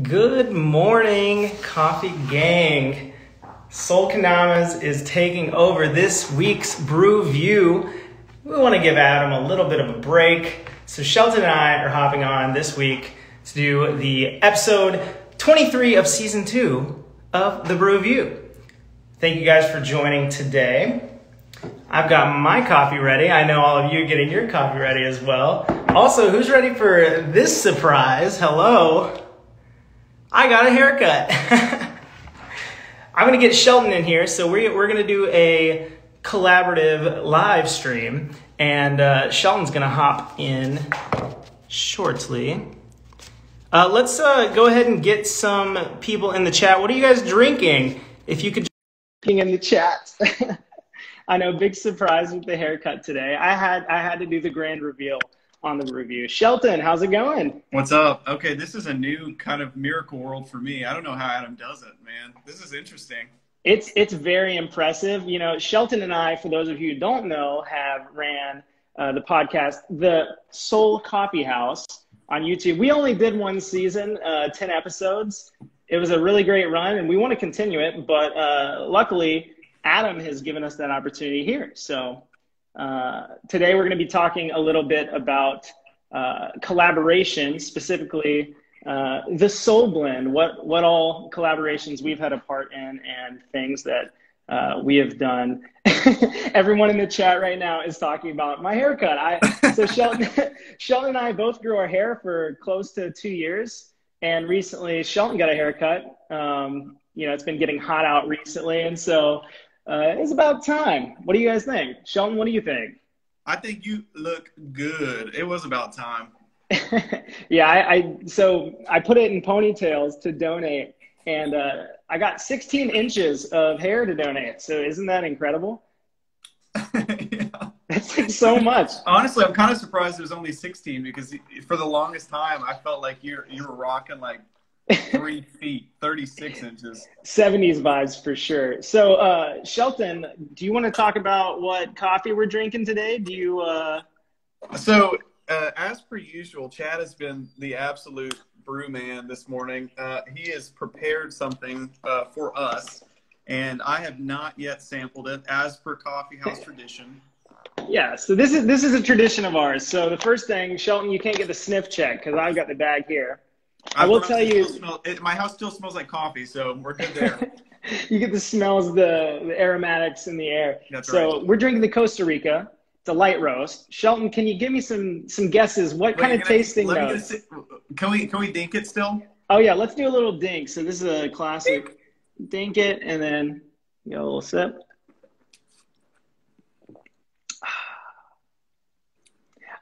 Good morning, coffee gang. Sol Kendamas is taking over this week's Brew View. We want to give Adam a little bit of a break. So Shelton and I are hopping on this week to do the episode 23 of season two of the Brew View. Thank you guys for joining today. I've got my coffee ready. I know all of you are getting your coffee ready as well. Also, who's ready for this surprise? Hello. I got a haircut. I'm to get Shelton in here. So we're, we're to do a collaborative live stream. And uh, Shelton's to hop in shortly. Uh, let's uh, go ahead and get some people in the chat. What are you guys drinking? If you could in the chat. I know, big surprise with the haircut today. I had I had to do the grand reveal on the Brew View. Shelton, how's it going? What's up? Okay, this is a new kind of miracle world for me. I don't know how Adam does it, man. This is interesting. It's it's very impressive. You know, Shelton and I, for those of you who don't know, have ran uh, the podcast, the Sol Coffee House on YouTube. We only did one season, uh, ten episodes. It was a really great run, and we want to continue it. But uh, luckily, Adam has given us that opportunity here. So uh, today we're going to be talking a little bit about uh, collaboration, specifically uh, the Sol Blend, what, what all collaborations we've had a part in and things that uh, we have done. Everyone in the chat right now is talking about my haircut. I, so Shelton, Shelton and I both grew our hair for close to two years. And recently Shelton got a haircut. Um, you know, it's been getting hot out recently. And so uh, it's about time. What do you guys think? Shelton, what do you think? I think you look good. It was about time. yeah, I, I, so I put it in ponytails to donate, and uh, I got 16 inches of hair to donate. So isn't that incredible? yeah. That's like so much. Honestly, I'm kind of surprised it was only 16 because for the longest time I felt like you're you were rocking like three feet, 36 inches. 70s vibes for sure. So, uh, Shelton, do you want to talk about what coffee we're drinking today? Do you. Uh... So, uh, as per usual, Chad has been the absolute brew man this morning. Uh, he has prepared something uh, for us, and I have not yet sampled it as per coffee house tradition. Yeah, so this is this is a tradition of ours. So the first thing, Shelton, you can't get the sniff check because I've got the bag here. I, I will tell you, it, my house still smells like coffee, so we're good there. you get the smells, the, the aromatics in the air. That's so right. we're drinking the Costa Rica. It's a light roast. Shelton, can you give me some some guesses? What Wait, kind of tasting I, notes? Can we can we dink it still? Oh yeah, let's do a little dink. So this is a classic dink, dink it, and then you know, a little sip.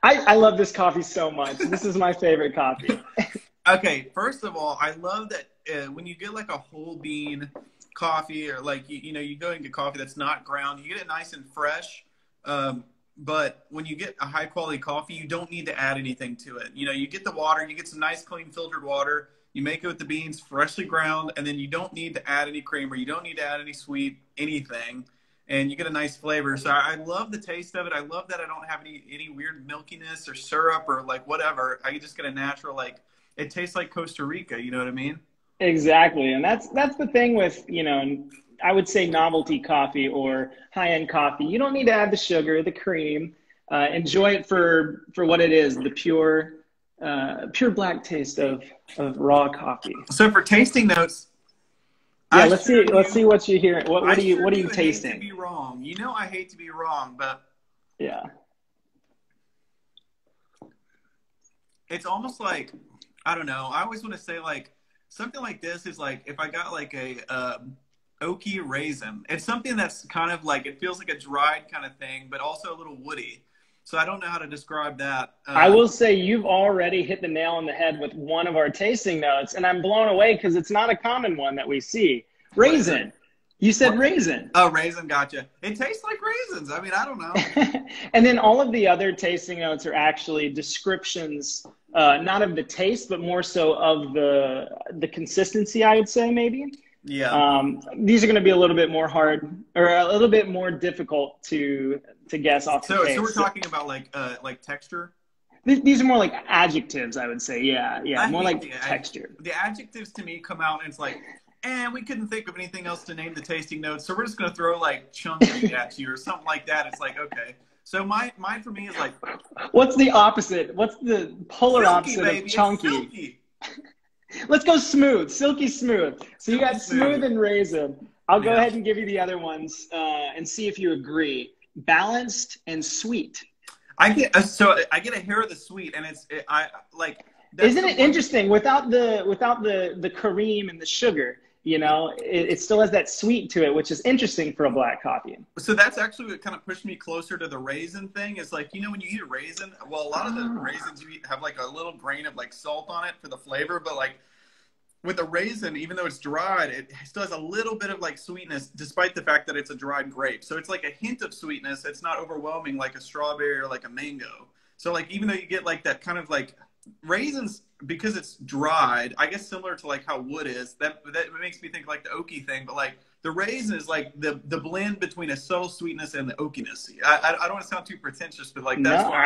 I, I love this coffee so much. This is my favorite coffee. Okay, first of all, I love that uh, when you get like a whole bean coffee or like you, you, know you go and get coffee that's not ground, you get it nice and fresh. Um, but when you get a high quality coffee, you don't need to add anything to it. You know, you get the water, you get some nice clean filtered water, you make it with the beans freshly ground, and then you don't need to add any creamer, you don't need to add any sweet anything, and you get a nice flavor. So I, I love the taste of it. I love that I don't have any any weird milkiness or syrup or like whatever. I just get a natural like it tastes like Costa Rica. You know what I mean? Exactly, and that's that's the thing with you know I would say novelty coffee or high end coffee. You don't need to add the sugar, the cream. Uh, enjoy it for for what it is, the pure uh, pure black taste of of raw coffee. So for tasting notes. Yeah, I let's see. You, let's see what you hear. What, what are you? What are you tasting? Hate to be wrong. You know, I hate to be wrong, but yeah, it's almost like I don't know. I always want to say like something like this is like if I got like a um, oaky raisin. It's something that's kind of like it feels like a dried kind of thing, but also a little woody. So I don't know how to describe that. Um, I will say you've already hit the nail on the head with one of our tasting notes, and I'm blown away because it's not a common one that we see. Raisin. You said raisin. Oh, raisin, gotcha. It tastes like raisins. I mean, I don't know. and then all of the other tasting notes are actually descriptions, uh, not of the taste, but more so of the the consistency. I would say maybe. Yeah. Um, these are going to be a little bit more hard, or a little bit more difficult to to guess off. So, so we're talking about like uh, like texture. Th- These are more like adjectives, I would say. Yeah, yeah, I more like the ad- texture. The adjectives to me come out and it's like, and we couldn't think of anything else to name the tasting notes, so we're just gonna throw like chunky at you or something like that. It's like okay. So my mine for me is like What's the opposite? What's the polar silky, opposite baby. of chunky? Let's go smooth, silky smooth. So you got smooth. and raisin. I'll go Yeah. ahead and give you the other ones uh, and see if you agree. Balanced and sweet. I get uh, so I get a hair of the sweet, and it's it, I like. Isn't it interesting? Without the without the the cream and the sugar, you know, it, it still has that sweet to it, which is interesting for a black coffee. So that's actually what kind of pushed me closer to the raisin thing. Is like you know when you eat a raisin, well, a lot of the Ah. raisins you eat have like a little grain of like salt on it for the flavor, but like with a raisin, even though it's dried, it still has a little bit of like sweetness, despite the fact that it's a dried grape. So it's like a hint of sweetness. It's not overwhelming like a strawberry or like a mango. So like even though you get like that kind of like raisins because it's dried, I guess similar to like how wood is. That that makes me think like the oaky thing, but like the raisin is like the the blend between a subtle sweetness and the oakiness. I I, I don't want to sound too pretentious, but like that's no, why.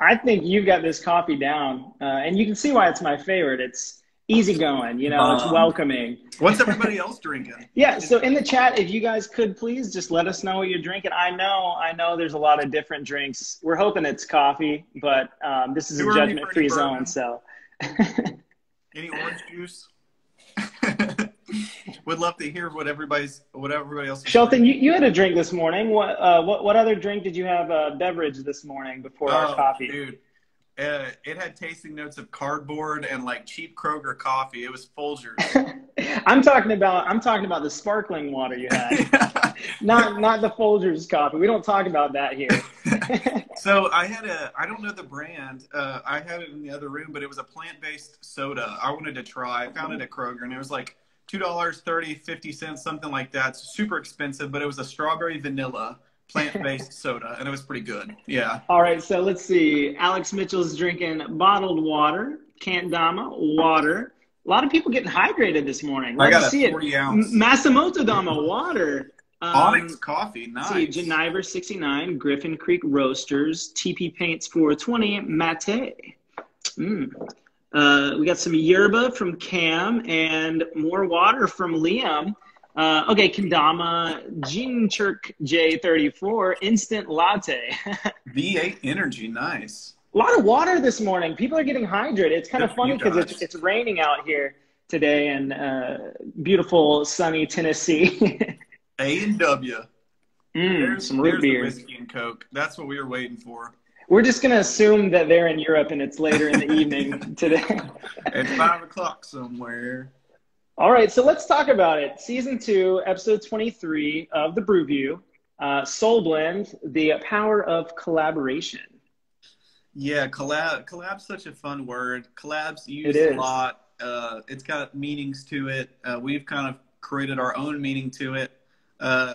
I, I think you've got this coffee down, uh, and you can see why it's my favorite. It's easygoing, you know, it's Um, welcoming. What's everybody else drinking? Yeah, so in the chat, if you guys could please just let us know what you're drinking. I know, I know there's a lot of different drinks. We're hoping it's coffee, but um, this is Who a judgment-free zone, bourbon? so. Any orange juice? Would love to hear what everybody's what everybody else. Shelton, you, you had a drink this morning. What, uh, what what other drink did you have? Uh, beverage this morning before our Oh, coffee? dude. Uh, it had tasting notes of cardboard and like cheap Kroger coffee. It was Folgers. I'm talking about I'm talking about the sparkling water you had, not not the Folgers coffee. We don't talk about that here. so I had a I don't know the brand. Uh, I had it in the other room, but it was a plant based soda. I wanted to try. I found it at Kroger, and it was like two dollars 30 50 cents something like that it's super expensive but it was a strawberry vanilla plant-based soda and it was pretty good yeah All right, so let's see. Alex Mitchell's drinking bottled water, Dama water. A lot of people getting hydrated this morning. i Love to got see a it. 40 ounce Masamoto Dama water. Um, onyx coffee nice See, Geniver 69, Griffin Creek Roasters, TP Paints 420, Mate. Mm. Uh, we got some yerba from Cam and more water from Liam. Uh, okay, Kendama, Gene Chirk J34, instant latte. v8 energy nice A lot of water this morning. People are getting hydrated. It's kind of Good funny because it's, it's raining out here today in uh, beautiful, sunny Tennessee. a and w mm, there's, some root beer. whiskey and coke that's what we were waiting for We're just going to assume that they're in Europe and it's later in the evening today. it's five o'clock somewhere All right, so let's talk about it. Season two, episode 23 of the Brew View, uh, Sol Blend, the power of collaboration. Yeah, collab. Collab's such a fun word. Collab's used a lot. Uh, it's got meanings to it. Uh, we've kind of created our own meaning to it. Uh,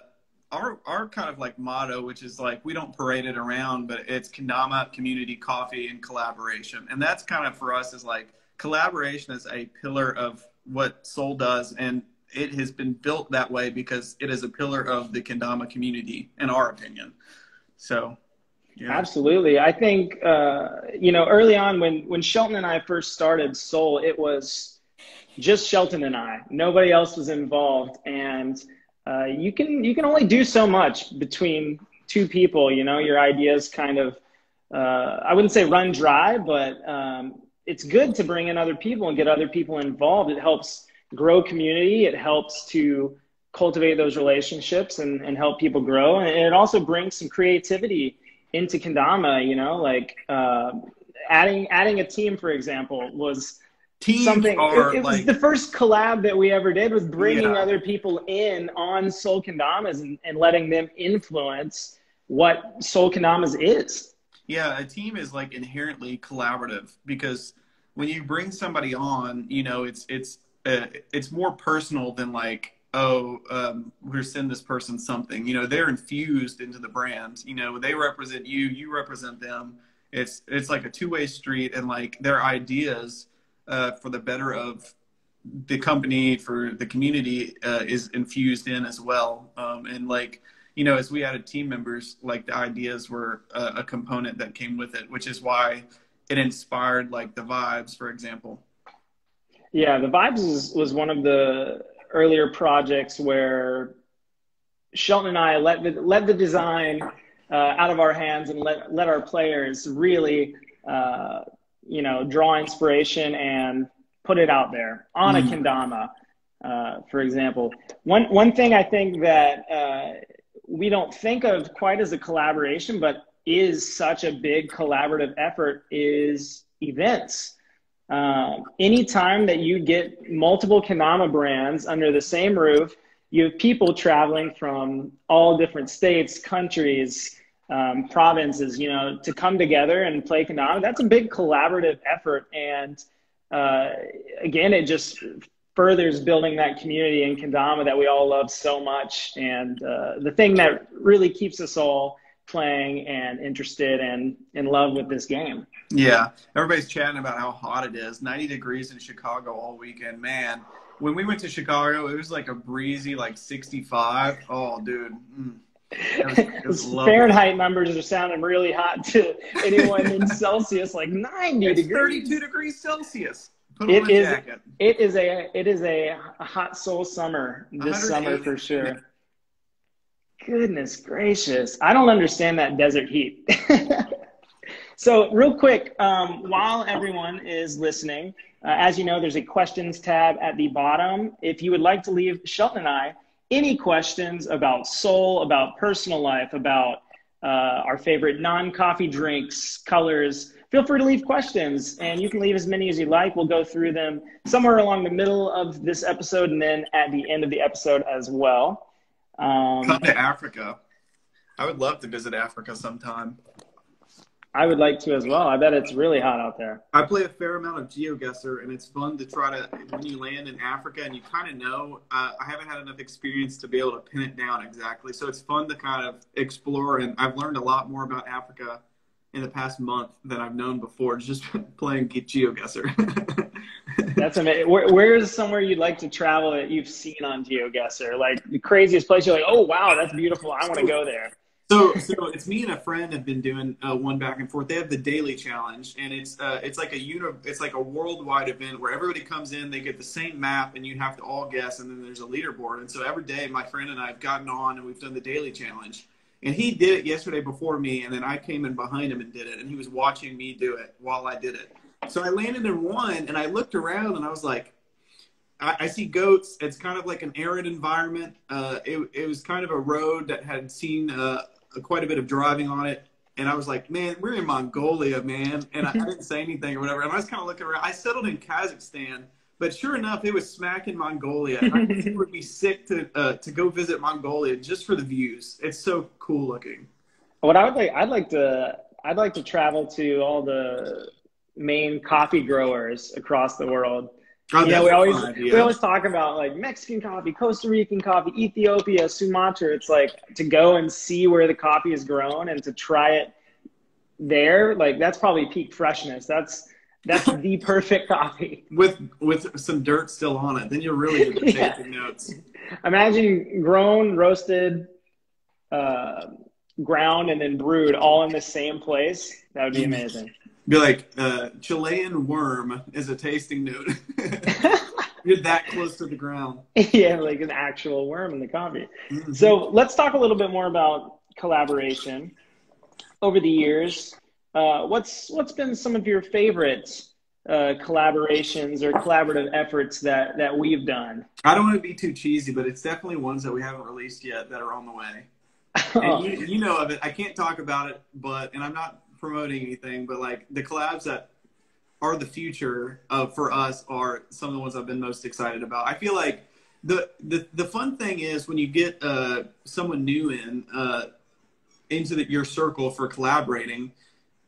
our our kind of like motto, which is like we don't parade it around, but it's Kendama community coffee and collaboration, and that's kind of for us is like collaboration is a pillar of what Sol does, and it has been built that way because it is a pillar of the Kendama community, in our opinion. So, yeah. Absolutely. I think, uh, you know, early on when, when Shelton and I first started Sol, it was just Shelton and I. Nobody else was involved. And uh, you can you can only do so much between two people. You know, your ideas kind of uh, I wouldn't say run dry, but um, it's good to bring in other people and get other people involved. It helps grow community. It helps to cultivate those relationships and, and help people grow. And it also brings some creativity into Kendama, you know, like uh, adding adding a team, for example, was Teams something. are It, it was like the first collab that we ever did was bringing Yeah. other people in on Sol Kendamas and, and letting them influence what Sol Kendamas is. Yeah, a team is like inherently collaborative because when you bring somebody on, you know, it's it's uh, it's more personal than like oh um, we're sending this person something. You know, they're infused into the brand. You know, they represent you, you represent them. It's it's like a two way street, and like their ideas uh, for the better of the company for the community uh, is infused in as well. Um, and like you know, as we added team members, like the ideas were a, a component that came with it, which is why it inspired like the vibes, for example. Yeah, the vibes was, was one of the earlier projects where Shelton and I let the let the design uh, out of our hands and let let our players really uh, you know draw inspiration and put it out there on a mm-hmm. kendama, uh, for example. One one thing I think that uh, we don't think of quite as a collaboration, but is such a big collaborative effort is events. Um, anytime that you get multiple Kendama brands under the same roof, you have people traveling from all different states, countries, um, provinces, you know, to come together and play Kendama. That's a big collaborative effort. And uh, again, it just furthers building that community in kendama that we all love so much. And uh, the thing that really keeps us all playing and interested and in love with this game. Yeah, everybody's chatting about how hot it is. 90 degrees in Chicago all weekend. Man, when we went to Chicago, it was like a breezy, like 65. Oh, dude. Mm. It was, it Fahrenheit numbers are sounding really hot to anyone in Celsius, like 90 it's degrees. 32 degrees Celsius. It is, jacket. It is a it is a, hot soul summer this summer for sure. Goodness gracious. I don't understand that desert heat. so, real quick, um, while everyone is listening, uh, as you know, there's a questions tab at the bottom. If you would like to leave Shelton and I any questions about Sol, about personal life, about uh, our favorite non coffee drinks, colors, feel free to leave questions and you can leave as many as you like. We'll go through them somewhere along the middle of this episode and then at the end of the episode as well. Um, Come to Africa. I would love to visit Africa sometime. I would like to as well. I bet it's really hot out there. I play a fair amount of GeoGuessr, and it's fun to try to when you land in Africa and you kind of know. Uh, I haven't had enough experience to be able to pin it down exactly, so it's fun to kind of explore. And I've learned a lot more about Africa in the past month than I've known before just playing GeoGuessr. That's amazing. Where, where is somewhere you'd like to travel that you've seen on GeoGuessr? Like the craziest place you're like, oh wow, that's beautiful. I want to go there. So, so it's me and a friend have been doing uh, one back and forth. They have the daily challenge, and it's uh, it's like a uni- it's like a worldwide event where everybody comes in, they get the same map, and you have to all guess, and then there's a leaderboard. And so every day, my friend and I have gotten on, and we've done the daily challenge. And he did it yesterday before me, and then I came in behind him and did it, and he was watching me do it while I did it. So I landed in one, and I looked around, and I was like, I, I see goats. It's kind of like an arid environment. Uh, it, it was kind of a road that had seen uh, quite a bit of driving on it. And I was like, man, we're in Mongolia, man. And I, I didn't say anything or whatever. And I was kind of looking around. I settled in Kazakhstan, but sure enough, it was smack in Mongolia. I would be sick to uh, to go visit Mongolia just for the views. It's so cool looking. What I would like, I'd like to, I'd like to travel to all the main coffee growers across the world. Oh, yeah, we always we always talk about like Mexican coffee, Costa Rican coffee, Ethiopia, Sumatra. It's like to go and see where the coffee is grown and to try it there. Like that's probably peak freshness. That's that's the perfect coffee with with some dirt still on it. Then you're really get yeah. notes. Imagine grown, roasted, uh, ground, and then brewed all in the same place. That would be amazing. Be like, uh, Chilean worm is a tasting note. You're that close to the ground. Yeah, like an actual worm in the coffee. Mm-hmm. So let's talk a little bit more about collaboration. Over the years, uh, what's what's been some of your favorite uh, collaborations or collaborative efforts that that we've done? I don't want to be too cheesy, but it's definitely ones that we haven't released yet that are on the way. And you, you know of it. I can't talk about it, but and I'm not promoting anything, but like the collabs that are the future of for us are some of the ones I've been most excited about. I feel like the the, the fun thing is when you get uh, someone new in uh, into the, your circle for collaborating,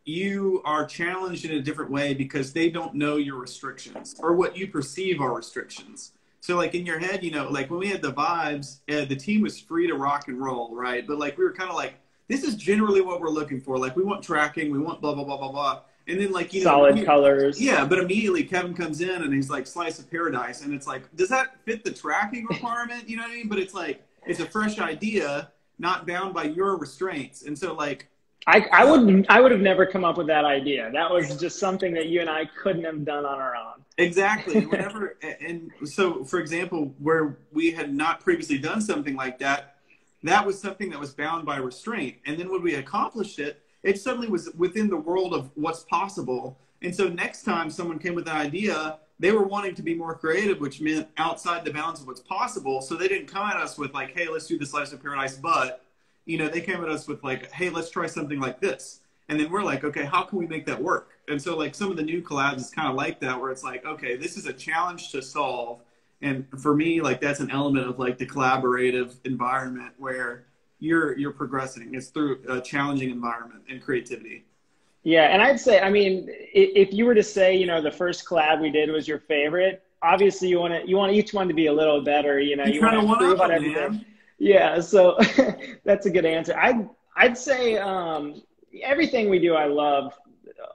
you are challenged in a different way because they don't know your restrictions or what you perceive are restrictions. So like in your head, you know, like when we had the vibes, uh, the team was free to rock and roll, right? But like we were kind of like this is generally what we're looking for. Like we want tracking, we want blah blah blah blah blah. And then like you know, solid colors. Yeah, but immediately Kevin comes in and he's like slice of paradise, and it's like, does that fit the tracking requirement? You know what I mean? But it's like it's a fresh idea, not bound by your restraints. And so like I, I would I would have never come up with that idea. That was just something that you and I couldn't have done on our own. Exactly. Whenever and so for example, where we had not previously done something like that, that was something that was bound by restraint. And then when we accomplished it, it suddenly was within the world of what's possible. And so next time someone came with an idea, they were wanting to be more creative, which meant outside the bounds of what's possible. So they didn't come at us with like, "Hey, let's do the slice of paradise," but you know, they came at us with like, "Hey, let's try something like this." And then we're like, "Okay, how can we make that work?" And so like some of the new collabs is kind of like that, where it's like, "Okay, this is a challenge to solve." And for me, like that's an element of like the collaborative environment where you're you're progressing. It's through a challenging environment and creativity. Yeah, and I'd say, I mean, if you were to say, you know, the first collab we did was your favorite, obviously you want to you want each one to be a little better. You know, you, you want to improve on everything. Man. Yeah, so that's a good answer. I'd I'd say um, everything we do, I love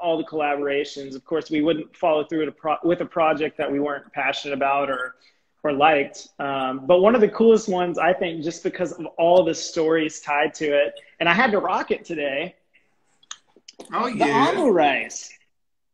all the collaborations. Of course, we wouldn't follow through with a, pro- with a project that we weren't passionate about or or liked. Um, but one of the coolest ones, I think, just because of all the stories tied to it, and I had to rock it today Oh yeah. The rice.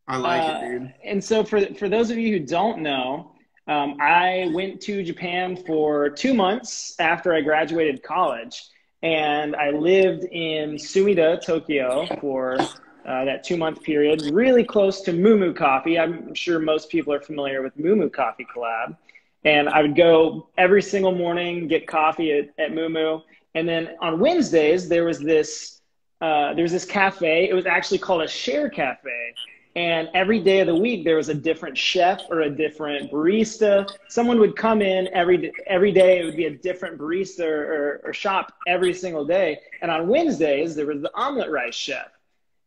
I like uh, it, dude. And so for for those of you who don't know, um, I went to Japan for two months after I graduated college, and I lived in Sumida, Tokyo, for uh, that two month period, really close to Mumu Coffee. I'm sure most people are familiar with Mumu Coffee Collab. And I would go every single morning, get coffee at, at Mumu. And then on Wednesdays, there was this uh, there was this cafe. It was actually called a share cafe. And every day of the week, there was a different chef or a different barista. Someone would come in every every day. It would be a different barista or, or shop every single day. And on Wednesdays, there was the omelet rice chef.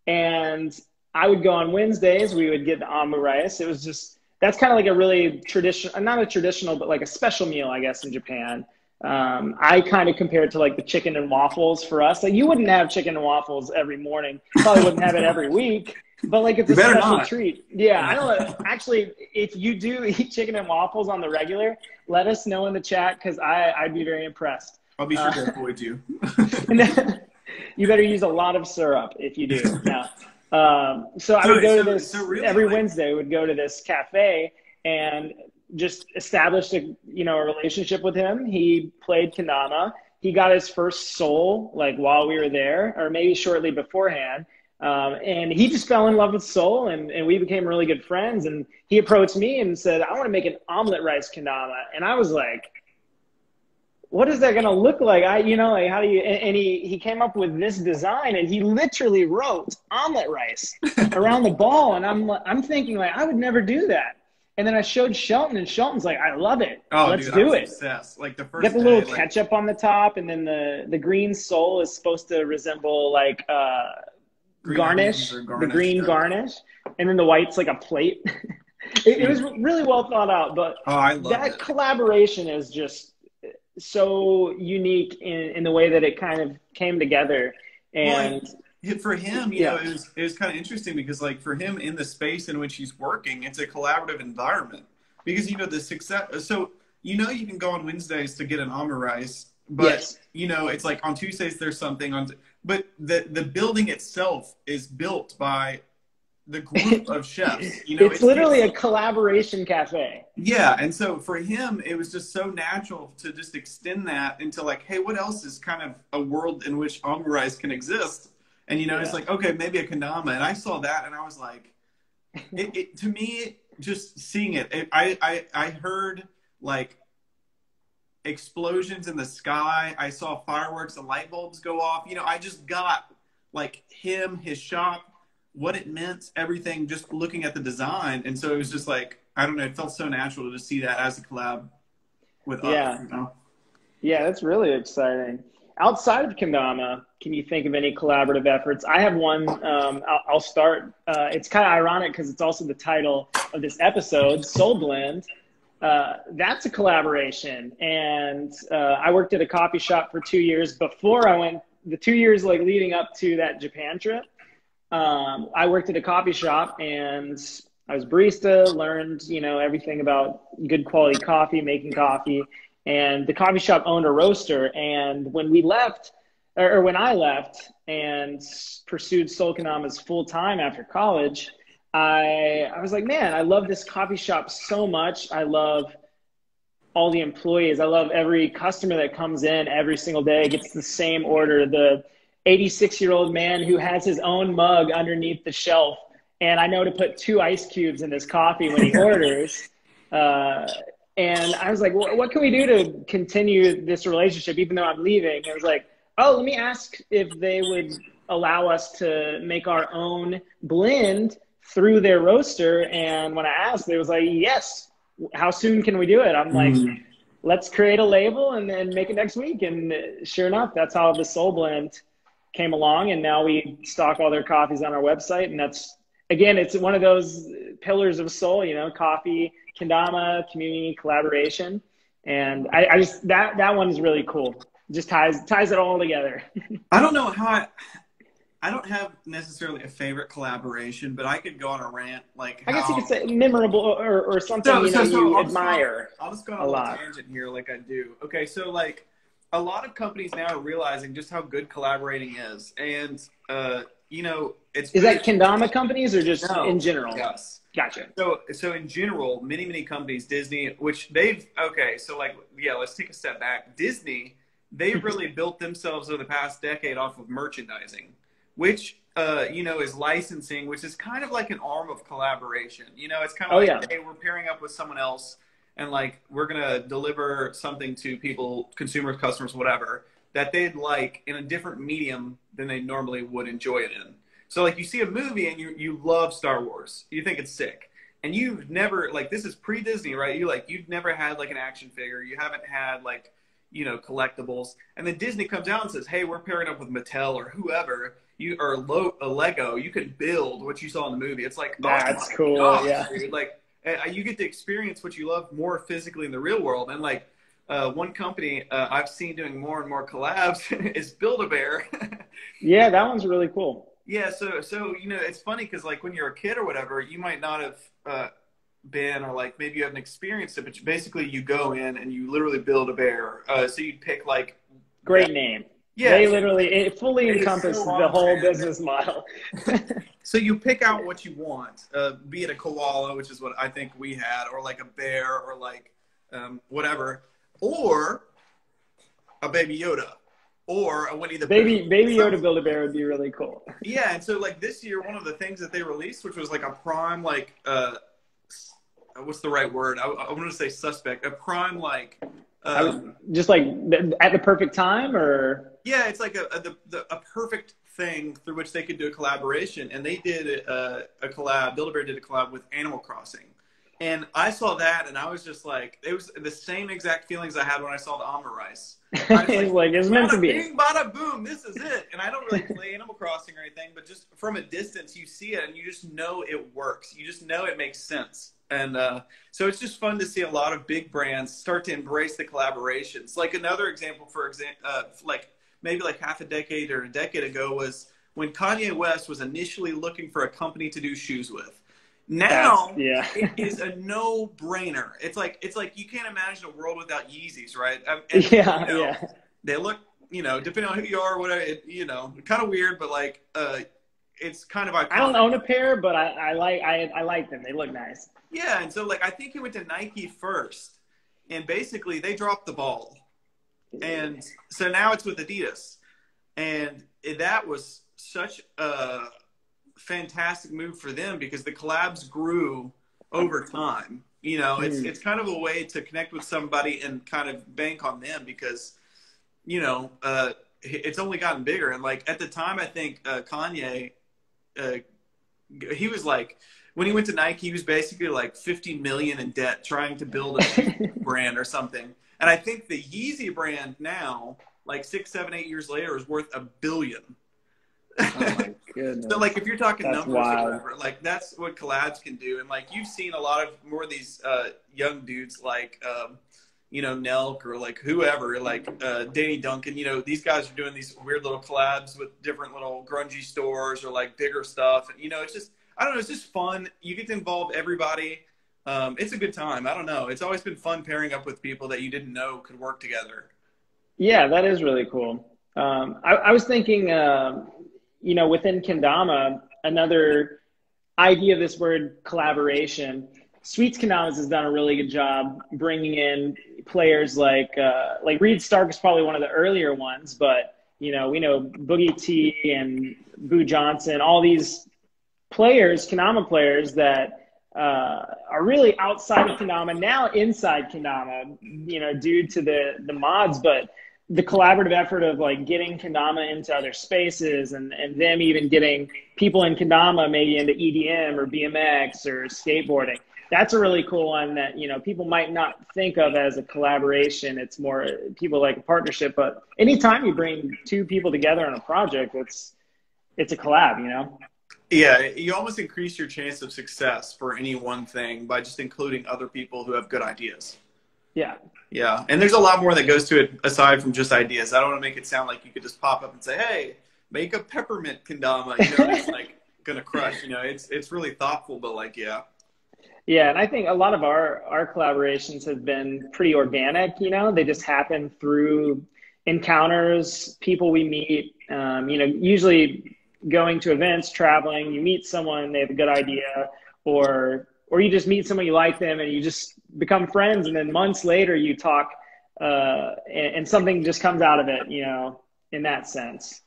And I would go on Wednesdays. We would get the omelet rice. It was just that's kind of like a really traditional, not a traditional, but like a special meal, I guess, in Japan. Um, I kind of compare it to like the chicken and waffles for us. Like you wouldn't have chicken and waffles every morning. Probably wouldn't have it every week. But like it's a special not. treat. Yeah, I don't actually. If you do eat chicken and waffles on the regular, let us know in the chat because I I'd be very impressed. I'll be sure uh, to avoid you. you better use a lot of syrup if you do. Yeah. Um, so, so I would go so, to this so really, every like, Wednesday. Would go to this cafe and just established a you know a relationship with him. He played kendama. He got his first Sol like while we were there, or maybe shortly beforehand. Um, and he just fell in love with Sol, and, and we became really good friends. And he approached me and said, "I want to make an omelet rice kendama." And I was like, "What is that going to look like?" I, you know, like how do you? And, and he he came up with this design, and he literally wrote omelet rice around the ball. And I'm I'm thinking like I would never do that. And then I showed Shelton, and Shelton's like, "I love it. Oh, Let's dude, do it." Obsessed. Like the first get the little day, ketchup like... on the top, and then the the green Sol is supposed to resemble like uh, garnish, garnish, the green garnish, and then the white's like a plate. it, it, was mm. really well thought out, but oh, that it. collaboration is just so unique in in the way that it kind of came together, and. Well, for him, you yeah. know, it was, it was kind of interesting because, like, for him in the space in which he's working, it's a collaborative environment. Because, you know, the success, so, you know, you can go on Wednesdays to get an omelet rice, but, yes. you know, it's like on Tuesdays there's something on, but the, the building itself is built by the group of chefs. You know, it's, it's literally it's, a collaboration cafe. Yeah, and so for him, it was just so natural to just extend that into like, hey, what else is kind of a world in which omelet rice can exist? And you know, yeah. it's like okay, maybe a kendama. And I saw that, and I was like, it, it to me, just seeing it, it, I I I heard like explosions in the sky. I saw fireworks and light bulbs go off. You know, I just got like him, his shop, what it meant, everything, just looking at the design. And so it was just like, I don't know, it felt so natural to see that as a collab with yeah. us. You know? Yeah, that's really exciting outside of Kendama, can you think of any collaborative efforts? I have one. Um, I'll, I'll, start. Uh, it's kind of ironic because it's also the title of this episode, Sol Blend. Uh, that's a collaboration, and uh, I worked at a coffee shop for two years before I went. The two years like leading up to that Japan trip, um, I worked at a coffee shop and I was barista. Learned you know everything about good quality coffee, making coffee and the coffee shop owned a roaster. And when we left, or, when I left and pursued Sol Kendamas full time after college, I I was like, man, I love this coffee shop so much. I love all the employees. I love every customer that comes in every single day gets the same order. The 86 year old man who has his own mug underneath the shelf, and I know to put two ice cubes in his coffee when he orders. Uh, and I was like, well, what can we do to continue this relationship, even though I'm leaving? And I was like, oh, let me ask if they would allow us to make our own blend through their roaster. And when I asked, they was like, yes. How soon can we do it? I'm like, mm. let's create a label and then make it next week. And sure enough, that's how the Sol Blend came along. And now we stock all their coffees on our website. And that's, again, it's one of those pillars of Sol, you know, coffee, kendama, community, collaboration. And I, I just, that, that one is really cool. Just ties, ties it all together. I don't know how I, I don't have necessarily a favorite collaboration, but I could go on a rant like. How, I guess you could say memorable or, or something so, you, know, so, so you I'll admire. Just, I'll just go on a, a lot. tangent here, like I do. Okay, so like a lot of companies now are realizing just how good collaborating is, and uh, you know, it's is that kendama companies or just no, in general? Yes. Gotcha. So, so in general, many many companies, Disney, which they've okay, so like yeah, let's take a step back. Disney, they really built themselves over the past decade off of merchandising which uh, you know is licensing, which is kind of like an arm of collaboration. You know, it's kind of oh, like yeah. hey, we're pairing up with someone else, and like we're gonna deliver something to people, consumers, customers, whatever that they'd like in a different medium than they normally would enjoy it in. So like you see a movie and you you love Star Wars, you think it's sick. And you've never like this is pre Disney, right? You like you've never had like an action figure. You haven't had like you know collectibles. And then Disney comes out and says, "Hey, we're pairing up with Mattel or whoever." You or lo, a Lego, you can build what you saw in the movie. It's like oh that's oh cool. Gosh, yeah, dude. like you get to experience what you love more physically in the real world. And like uh, one company uh, I've seen doing more and more collabs is Build a Bear. yeah, that one's really cool. Yeah, so so you know it's funny because like when you're a kid or whatever, you might not have uh, been or like maybe you haven't experienced it, but you, basically you go in and you literally build a bear. Uh, so you'd pick like great name yeah, they literally it fully it encompass so the whole business model. so you pick out what you want, uh, be it a koala, which is what I think we had, or like a bear, or like um, whatever, or a baby Yoda, or a Winnie the baby Pooh. baby Yoda build a bear would be really cool. yeah, and so like this year, one of the things that they released, which was like a prime like uh, what's the right word? I, I want to say suspect, a prime like um, just like at the perfect time, or yeah, it's like a a, the, the, a perfect thing through which they could do a collaboration, and they did a, a collab. Build a Bear did a collab with Animal Crossing, and I saw that, and I was just like, it was the same exact feelings I had when I saw the Omurice. it's like, it's meant to be. Bing, bada, boom, this is it. And I don't really play Animal Crossing or anything, but just from a distance, you see it, and you just know it works. You just know it makes sense. And uh, so it's just fun to see a lot of big brands start to embrace the collaborations. Like another example, for example, uh, like maybe like half a decade or a decade ago was when Kanye West was initially looking for a company to do shoes with. Now yeah. it is a no-brainer. It's like it's like you can't imagine a world without Yeezys, right? Um, and, yeah, you know, yeah. They look, you know, depending on who you are, whatever, it, you know, kind of weird, but like, uh, it's kind of iconic. I don't own a pair, but I, I like I, I like them. They look nice. Yeah, and so like I think he went to Nike first, and basically they dropped the ball, and so now it's with Adidas, and that was such a fantastic move for them because the collabs grew over time. You know, it's hmm. it's kind of a way to connect with somebody and kind of bank on them because, you know, uh, it's only gotten bigger. And like at the time, I think uh, Kanye, uh, he was like when he went to Nike, he was basically like 50 million in debt trying to build a brand or something. And I think the Yeezy brand now, like six, seven, eight years later, is worth a billion. Oh my goodness. so like if you're talking that's numbers wild. or whatever, like that's what collabs can do. And like you've seen a lot of more of these uh, young dudes like um, you know, Nelk or like whoever, like uh, Danny Duncan, you know, these guys are doing these weird little collabs with different little grungy stores or like bigger stuff. And, you know, it's just, I don't know. It's just fun. You get to involve everybody. Um, it's a good time. I don't know. It's always been fun pairing up with people that you didn't know could work together. Yeah, that is really cool. Um, I, I, was thinking, uh, you know, within Kendama, another idea of this word collaboration. Sweets Kendamas has done a really good job bringing in players like uh, like Reed Stark is probably one of the earlier ones, but you know we know Boogie T and Boo Johnson, all these players, Kendama players that uh, are really outside of Kendama now inside Kendama, you know, due to the the mods, but the collaborative effort of like getting Kendama into other spaces and, and them even getting people in Kendama maybe into EDM or BMX or skateboarding. That's a really cool one that, you know, people might not think of as a collaboration. It's more people like a partnership, but anytime you bring two people together on a project, it's, it's a collab, you know? Yeah, you almost increase your chance of success for any one thing by just including other people who have good ideas. Yeah. Yeah. And there's a lot more that goes to it aside from just ideas. I don't want to make it sound like you could just pop up and say, hey, make a peppermint kendama. You know, it's like going to crush. You know, it's, it's really thoughtful, but like, yeah. Yeah, and I think a lot of our our collaborations have been pretty organic. You know, they just happen through encounters, people we meet. Um, you know, usually going to events, traveling, you meet someone, they have a good idea, or or you just meet someone you like them and you just become friends and then months later you talk uh, and, and, something just comes out of it you know in that sense.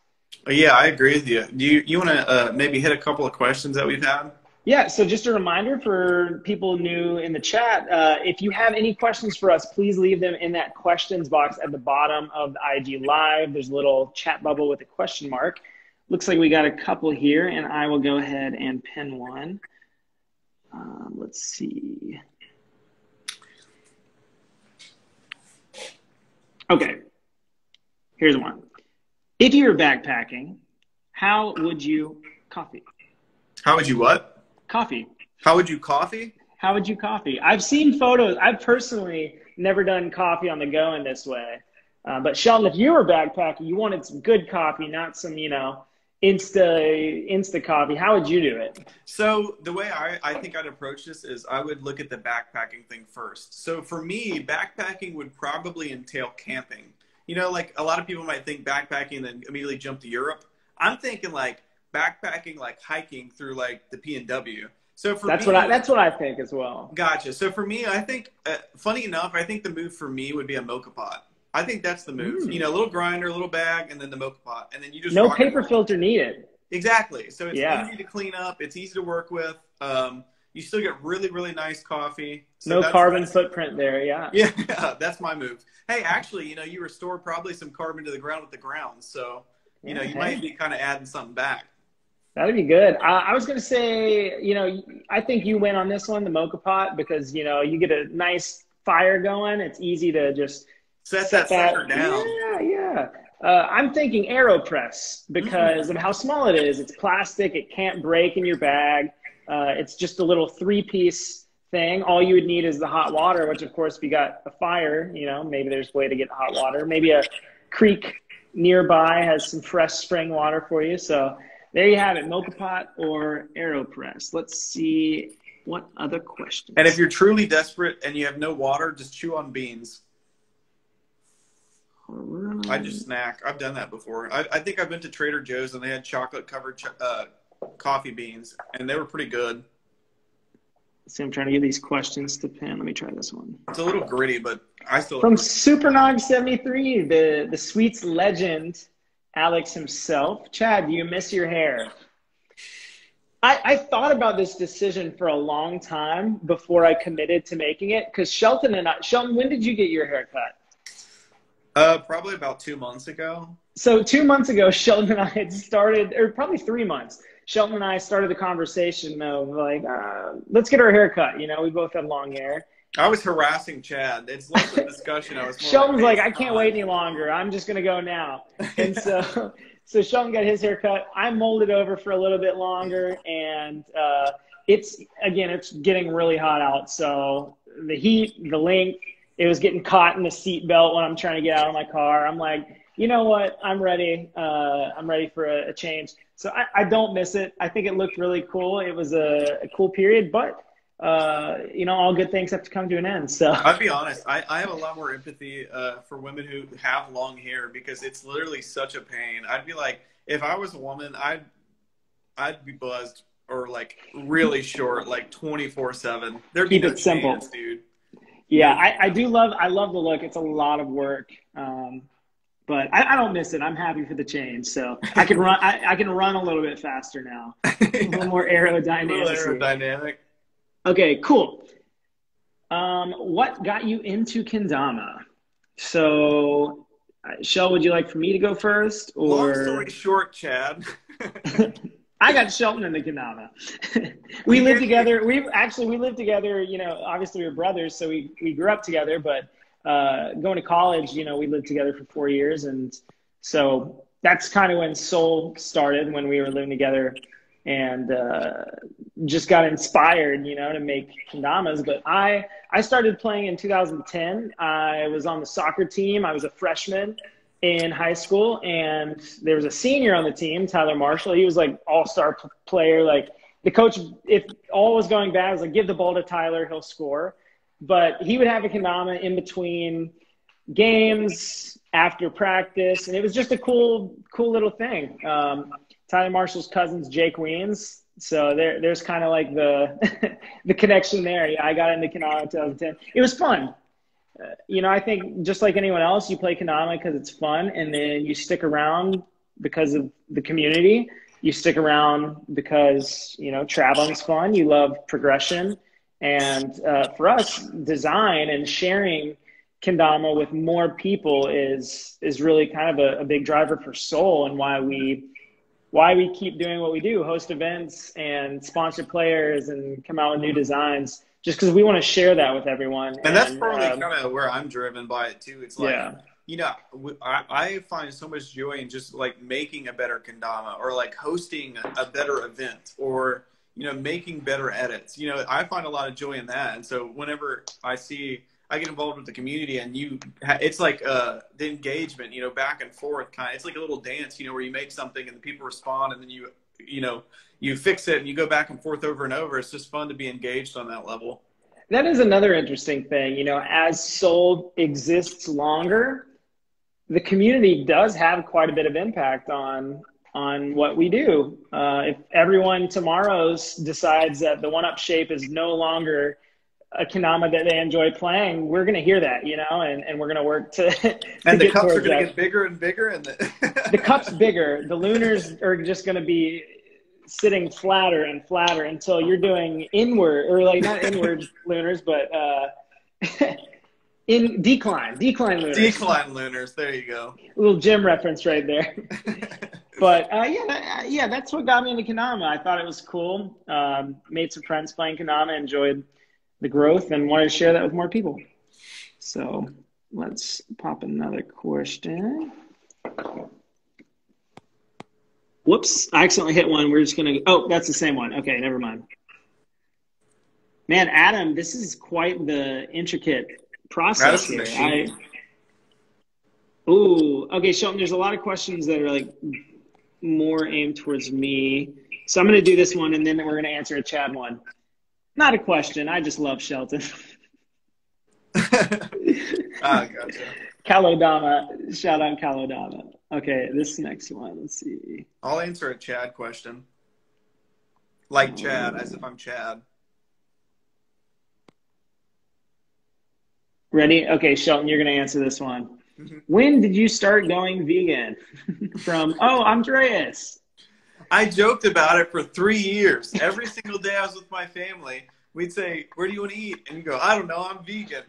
Yeah i agree with you. Do you, you want to uh, maybe hit a couple of questions that we've had? Yeah so just a reminder for people new in the chat uh, if you have any questions for us please leave them in that questions box at the bottom of the ig live. There's a little chat bubble with a question mark looks like we got a couple here and i will go ahead and pin one um, let's see. Okay, here's one. If you were backpacking, how would you coffee? How would you what? Coffee. How would you coffee? How would you coffee? I've seen photos. I've personally never done coffee on the go in this way. Uh, but Shelton, if you were backpacking, you wanted some good coffee, not some, you know, insta insta coffee how would you do it so the way I, I think i'd approach this is i would look at the backpacking thing first so for me backpacking would probably entail camping you know like a lot of people might think backpacking and then immediately jump to europe i'm thinking like backpacking like hiking through like the pnw so for that's me, what I, that's what I think as well. Gotcha. So for me, I think, uh, funny enough, I think the move for me would be a Moka pot. I think that's the move. Mm. You know, a little grinder, a little bag, and then the Moka pot, and then you just no paper filter needed. Exactly. So it's yeah. easy to clean up. It's easy to work with. Um, you still get really, really nice coffee. So no carbon footprint there. Yeah. Yeah, that's my move. Hey, actually, you know, you restore probably some carbon to the ground with the ground, so you yeah, know, you hey. might be kind of adding something back. That'd be good. Uh, I was going to say, you know, I think you win on this one, the Moka pot, because you know you get a nice fire going. It's easy to just set, set that, sucker down. Yeah, yeah. Uh, I'm thinking AeroPress because mm-hmm. of how small it is. It's plastic. It can't break in your bag. Uh, it's just a little three-piece thing. All you would need is the hot water, which of course, if you got a fire, you know, maybe there's a way to get hot water. Maybe a creek nearby has some fresh spring water for you. So there you have it, Moka Pot or AeroPress. Let's see what other questions. And if you're truly desperate and you have no water, just chew on beans. I just snack. I've done that before. I, I think I've been to Trader Joe's and they had chocolate covered ch- uh, coffee beans, and they were pretty good. See, I'm trying to get these questions to pin. Let me try this one. It's a little gritty, but I still from Supernog73, the the sweets legend, Alex himself. Chad, do you miss your hair? I, I thought about this decision for a long time before I committed to making it because Shelton and I. Shelton, when did you get your hair cut? Uh, probably about two months ago. So two months ago, Shelton and I had started, or probably three months. Shelton and I started the conversation of like, uh, let's get our hair cut. You know, we both have long hair. I was harassing Chad. It's less a discussion. I was. Shelton's like, like I can't wait any longer. I'm just gonna go now. And so, so Shelton got his hair cut. I molded over for a little bit longer, and uh, it's again, it's getting really hot out. So the heat, the length, it was getting caught in the seat belt when I'm trying to get out of my car. I'm like, you know what? I'm ready. Uh, I'm ready for a, a change. So I, I, don't miss it. I think it looked really cool. It was a, a cool period, but uh, you know, all good things have to come to an end. So I'll be honest, I, I have a lot more empathy uh, for women who have long hair because it's literally such a pain. I'd be like, if I was a woman, I'd I'd be buzzed or like really short, like twenty four seven. There'd Keep be no it simple. chance, dude. Yeah, I, I do love I love the look. It's a lot of work. Um, but I, I don't miss it. I'm happy for the change. So I can run I, I can run a little bit faster now. A little more A little aerodynamic. aerodynamic. Okay, cool. Um, what got you into kendama? So, uh, Shell, would you like for me to go first, Or... Long or story short, Chad. I got Shelton in the kendama? we lived together. We actually we lived together. You know, obviously we were brothers, so we we grew up together. But uh, going to college, you know, we lived together for four years, and so that's kind of when Sol started when we were living together, and uh, just got inspired, you know, to make kendamas. But I I started playing in 2010. I was on the soccer team. I was a freshman in high school, and there was a senior on the team, Tyler Marshall. He was like all star p- player. Like the coach, if all was going bad, was like give the ball to Tyler, he'll score. But he would have a kendama in between games after practice, and it was just a cool, cool little thing. Um, Tyler Marshall's cousins, Jake Weens. So there, there's kind of like the the connection there. Yeah, I got into kendama in 2010. It was fun you know, I think just like anyone else, you play kendama because it's fun, and then you stick around because of the community. You stick around because you know traveling's fun. You love progression, and uh, for us, design and sharing kendama with more people is is really kind of a, a big driver for Sol and why we why we keep doing what we do: host events and sponsor players and come out with new designs just because we want to share that with everyone. And that's probably um, kind of where I'm driven by it too. It's like, Yeah. you know, I, I, find so much joy in just like making a better kendama or like hosting a better event or, you know, making better edits. You know, I find a lot of joy in that. And so whenever I see, I get involved with the community and you, it's like uh, the engagement, you know, back and forth kind of, it's like a little dance, you know, where you make something and the people respond and then you, you know, you fix it and you go back and forth over and over. It's just fun to be engaged on that level. That is another interesting thing. You know, as Sol exists longer, the community does have quite a bit of impact on on what we do. Uh, if everyone tomorrow's decides that the one up shape is no longer a kendama that they enjoy playing, we're going to hear that, you know, and, and we're going to work to, And the cups are going to get bigger and bigger. And the, the cup's bigger. The lunars are just going to be sitting flatter and flatter until you're doing inward or like not inward lunars, but uh, in decline, decline lunars. Decline lunars. There you go. little gym reference right there. but uh, yeah, that, yeah, that's what got me into kendama. I thought it was cool. Um, made some friends playing kendama, enjoyed the growth, and wanted to share that with more people. So let's pop another question. Whoops, I accidentally hit one. We're just gonna. Oh, that's the same one. Okay, never mind. Man, Adam, this is quite the intricate process here. I, ooh, okay, Shelton. There's a lot of questions that are like more aimed towards me. So I'm gonna do this one, and then we're gonna answer a Chad one. Not a question. I just love Shelton. Ah, gotcha. Kalodama, shout out Kalodama. Okay, this next one. Let's see. I'll answer a Chad question. Like Chad, as if I'm Chad. Ready? Okay, Shelton, you're going to answer this one. Mhm. When did you start going vegan? From, oh, Andreas. I joked about it for three years. Every single day I was with my family, we'd say, "Where do you want to eat?" And you go, "I don't know. I'm vegan."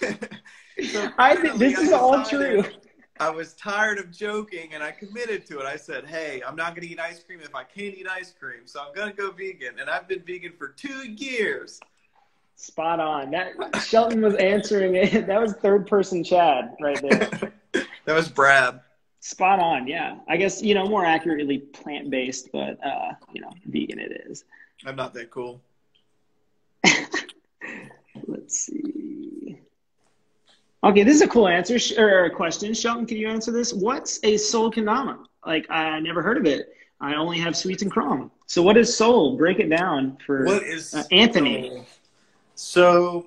so I think this is all true. I was tired of joking and I committed to it. I said, "Hey, I'm not going to eat ice cream if I can't eat ice cream, so I'm going to go vegan." And I've been vegan for two years. Spot on. That Shelton was answering it. That was third person Chad right there. that was Brad. Spot on. Yeah. I guess, you know, more accurately plant based, but, uh, you know, vegan it is. I'm not that cool. Let's see. Okay, this is a cool answer or question. Shelton, can you answer this? What's a Sol kendama? Like, I never heard of it. I only have sweets and KROM. So, what is Sol? Break it down for What is uh, Anthony. so- So,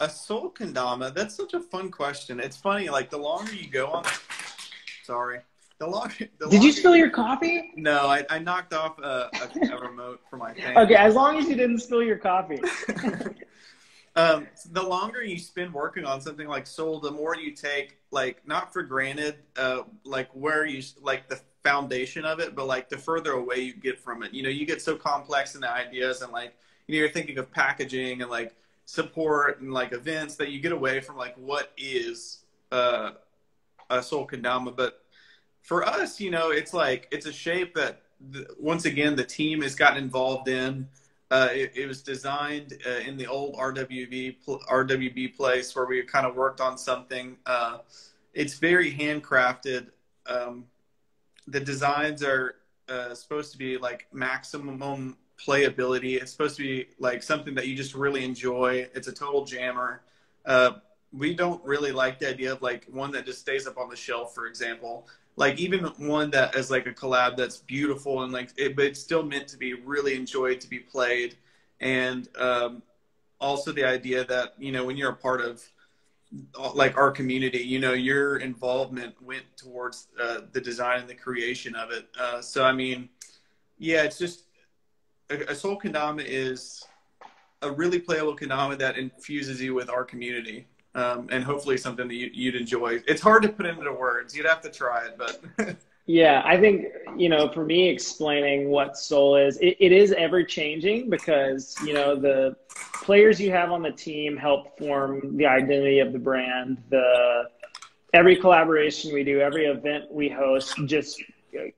a Sol kendama, that's such a fun question. It's funny, like the longer you go on, sorry. The longer, the Did you spill your coffee? No, I, I knocked off a, a, a remote for my thing. Okay, as long as you didn't spill your coffee. um, the longer you spend working on something like Sol, the more you take, like, not for granted, uh, like where you, like the foundation of it, but like the further away you get from it. You know, you get so complex in the ideas and like, you know, you're thinking of packaging and like support and like events that you get away from like what is uh, a Sol kendama. But for us, you know, it's like, it's a shape that once again, the team has gotten involved in. Uh, it, it was designed uh, in the old RWB RWB place where we kind of worked on something. Uh, it's very handcrafted. Um, the designs are uh, supposed to be like maximum playability. It's supposed to be like something that you just really enjoy. It's a total jammer. Uh, we don't really like the idea of like one that just stays up on the shelf, for example. Like even one that is like a collab that's beautiful and like it, but it's still meant to be really enjoyed to be played, and um, also the idea that you know when you're a part of like our community, you know your involvement went towards uh, the design and the creation of it. Uh, so I mean, yeah, it's just a, a Sol kendama is a really playable kendama that infuses you with our community um, and hopefully something that you, you'd enjoy. It's hard to put into words. You'd have to try it, but Yeah, I think, you know, for me explaining what Sol is, it, it is ever changing because, you know, the players you have on the team help form the identity of the brand. The every collaboration we do, every event we host just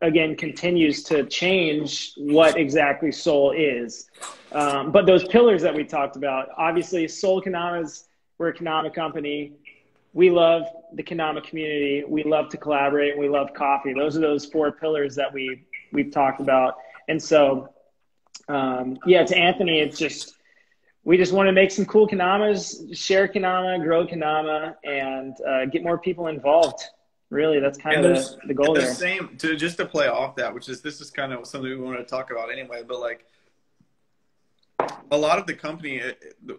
again continues to change what exactly Sol is. Um, but those pillars that we talked about, obviously Sol Kendamas, we're a Kendama company we love the Kendama community. We love to collaborate. We love coffee. Those are those four pillars that we we've talked about. And so, um, yeah, to Anthony, it's just we just want to make some cool Kendamas, share Kendama, grow Kendama, and uh, get more people involved. Really, that's kind And of the, the goal the there. same to just to play off that, which is this is kind of something we want to talk about anyway. But like a lot of the company, uh,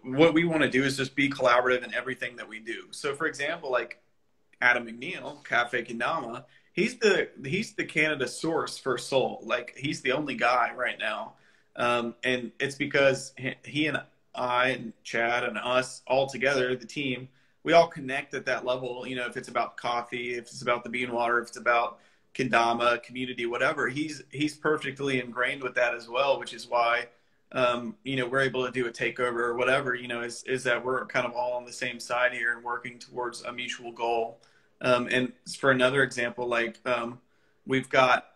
what we want to do is just be collaborative in everything that we do. So, for example, like Adam McNeil, Cafe Kendama, he's the he's the Canada source for Sol. Like he's the only guy right now, um, and it's because he- and I and Chad and us all together, the team, we all connect at that level. You know, if it's about coffee, if it's about the bean water, if it's about kendama, community, whatever, he's he's perfectly ingrained with that as well, which is why um, you know we're able to do a takeover or whatever. You know, is is that we're kind of all on the same side here and working towards a mutual goal. Um, and for another example, like um, we've got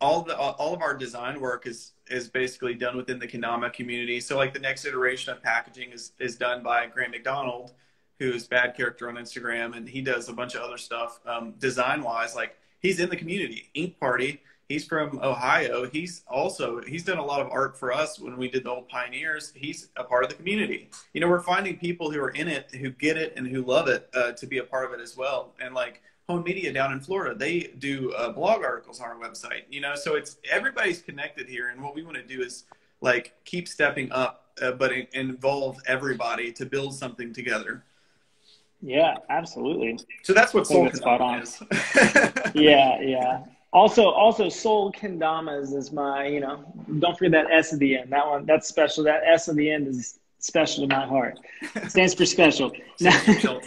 all the all of our design work is is basically done within the Kendama community. So like the next iteration of packaging is is done by Grant McDonald, who's bad character on Instagram, and he does a bunch of other stuff um, design wise. Like he's in the community. Ink Party. He's from Ohio. He's also he's done a lot of art for us when we did the old pioneers. He's a part of the community. You know, we're finding people who are in it, who get it, and who love it uh, to be a part of it as well. And like Home Media down in Florida, they do uh, blog articles on our website. You know, so it's everybody's connected here, and what we want to do is like keep stepping up, uh, but in, involve everybody to build something together. Yeah, absolutely. So that's what I Sol that's spot on. Is. Yeah, yeah. Also, also, Sol Kendamas is my, you know, don't forget that S at the end. That one, that's special. That S at the end is special to my heart. stands for special. Now,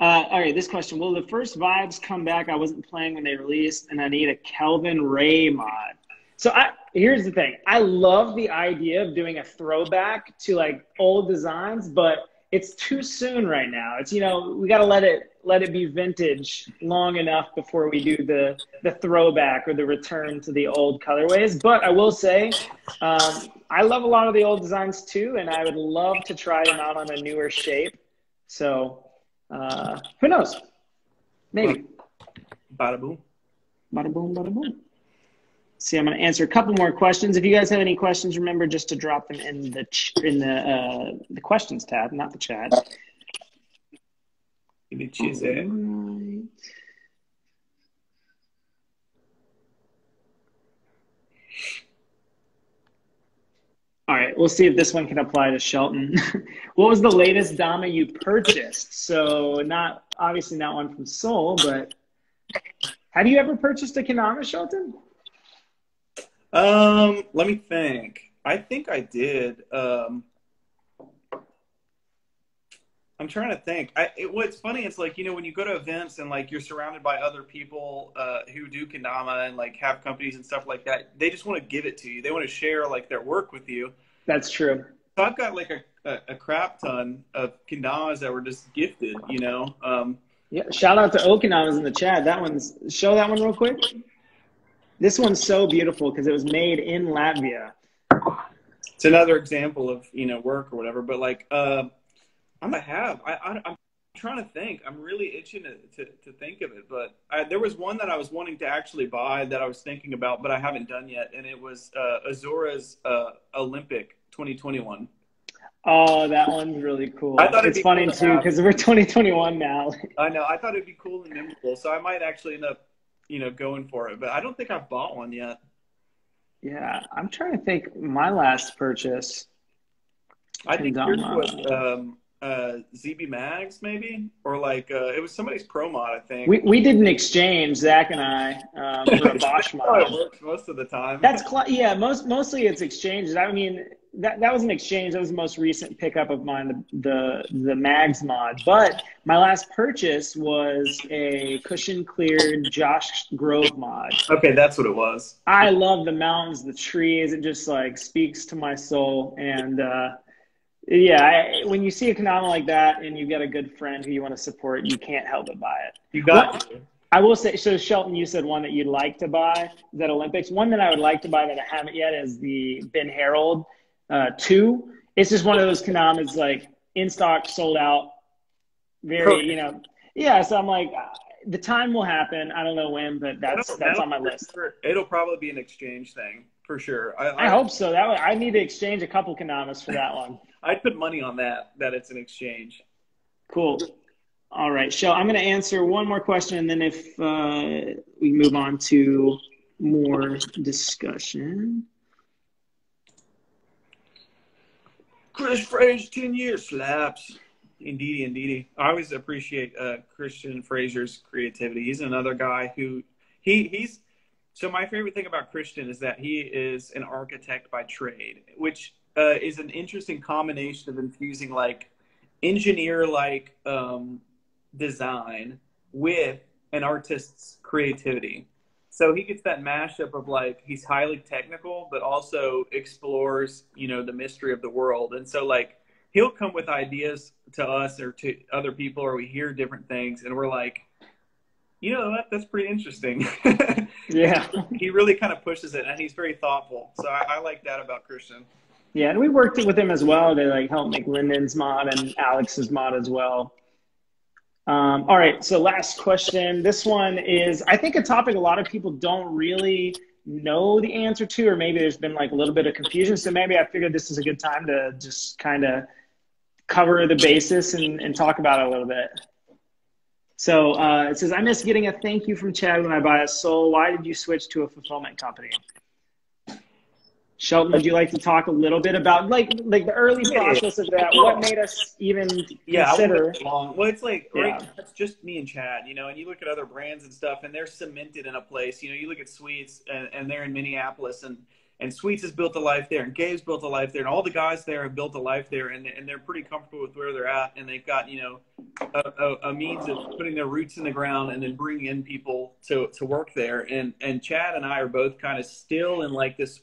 uh, all right, this question: Will the first vibes come back? I wasn't playing when they released, and I need a Kelvin Ray mod. So I here's the thing: I love the idea of doing a throwback to like old designs, but it's too soon right now. It's you know we got to let it let it be vintage long enough before we do the the throwback or the return to the old colorways. But I will say, um, I love a lot of the old designs too, and I would love to try them out on a newer shape. So uh, who knows? Maybe. Bada boom. Bada boom, bada boom. See, I'm going to answer a couple more questions. If you guys have any questions, remember just to drop them in the ch- in the uh, the questions tab, not the chat. Give me cheese? Alright. All right, we'll see if this one can apply to Shelton. what was the latest Dama you purchased? So not obviously not one from Sol, but have you ever purchased a Kendama, Shelton? Um, let me think. I think I did. Um, I'm trying to think. I, it, what's funny is like you know when you go to events and like you're surrounded by other people uh, who do kendama and like have companies and stuff like that. They just want to give it to you. They want to share like their work with you. That's true. So I've got like a, a, a crap ton of kendamas that were just gifted. You know. Um, yeah. Shout out to Okinawas in the chat. That one's show that one real quick. This one's so beautiful because it was made in Latvia. It's another example of you know work or whatever, but like. Uh, I'm gonna have. I, I am trying to think. I'm really itching to, to, to think of it, but I, there was one that I was wanting to actually buy that I was thinking about, but I haven't done yet, and it was uh, Azura's uh, Olympic 2021. Oh, that one's really cool. I thought it's funny cool too because we're 2021 now. I know. I thought it'd be cool and memorable, so I might actually end up, you know, going for it. But I don't think I've bought one yet. Yeah, I'm trying to think. My last purchase. I think yours was um, uh, ZB Mags, maybe, or like uh, it was somebody's pro mod, I think. We, we did an exchange, Zach and I, um, for a Bosch mod. it works most of the time. That's cl- yeah, most mostly it's exchanges. I mean, that that was an exchange. That was the most recent pickup of mine, the the, the Mags mod. But my last purchase was a cushion cleared Josh Grove mod. Okay, that's what it was. I love the mountains, the trees. It just like speaks to my soul and. uh yeah, I, when you see a kendama like that and you've got a good friend who you want to support, you can't help but buy it. You got what, I will say, so Shelton, you said one that you'd like to buy is that Olympics. One that I would like to buy that I haven't yet is the Ben Harold uh, 2. It's just one of those kendamas like in stock, sold out, very, you know. Yeah, so I'm like, uh, the time will happen. I don't know when, but that's that's on my list. It'll probably be an exchange thing for sure. I, I, I hope so. That way, I need to exchange a couple kendamas for that one. I'd put money on that, that it's an exchange. Cool. All right, Shell, I'm going to answer one more question, and then if uh, we move on to more discussion. Chris Fraser, 10 years slaps. Indeedy, indeedy. I always appreciate uh, Christian Fraser's creativity. He's another guy who he he's so my favorite thing about Christian is that he is an architect by trade, which uh, is an interesting combination of infusing like engineer like um, design with an artist's creativity. So he gets that mashup of like he's highly technical, but also explores you know the mystery of the world. And so like he'll come with ideas to us or to other people, or we hear different things, and we're like, you know what, that's pretty interesting. yeah, he really kind of pushes it, and he's very thoughtful. So I, I like that about Christian. Yeah, and we worked with him as well to like help make Lyndon's mod and Alex's mod as well. Um, all right, so last question. This one is, I think, a topic a lot of people don't really know the answer to, or maybe there's been like a little bit of confusion. So maybe I figured this is a good time to just kind of cover the basis and, and talk about it a little bit. So uh, it says, I miss getting a thank you from Chad when I buy a Sol. Why did you switch to a fulfillment company? Shelton, would you like to talk a little bit about like like the early process of that? What made us even yeah, consider? Long. Well, it's like right, yeah. that's just me and Chad, you know. And you look at other brands and stuff, and they're cemented in a place. You know, you look at Sweets, and, and they're in Minneapolis, and and Sweets has built a life there, and Gabe's built a life there, and all the guys there have built a life there, and and they're pretty comfortable with where they're at, and they've got you know a, a, a means of putting their roots in the ground, and then bringing in people to to work there. And and Chad and I are both kind of still in like this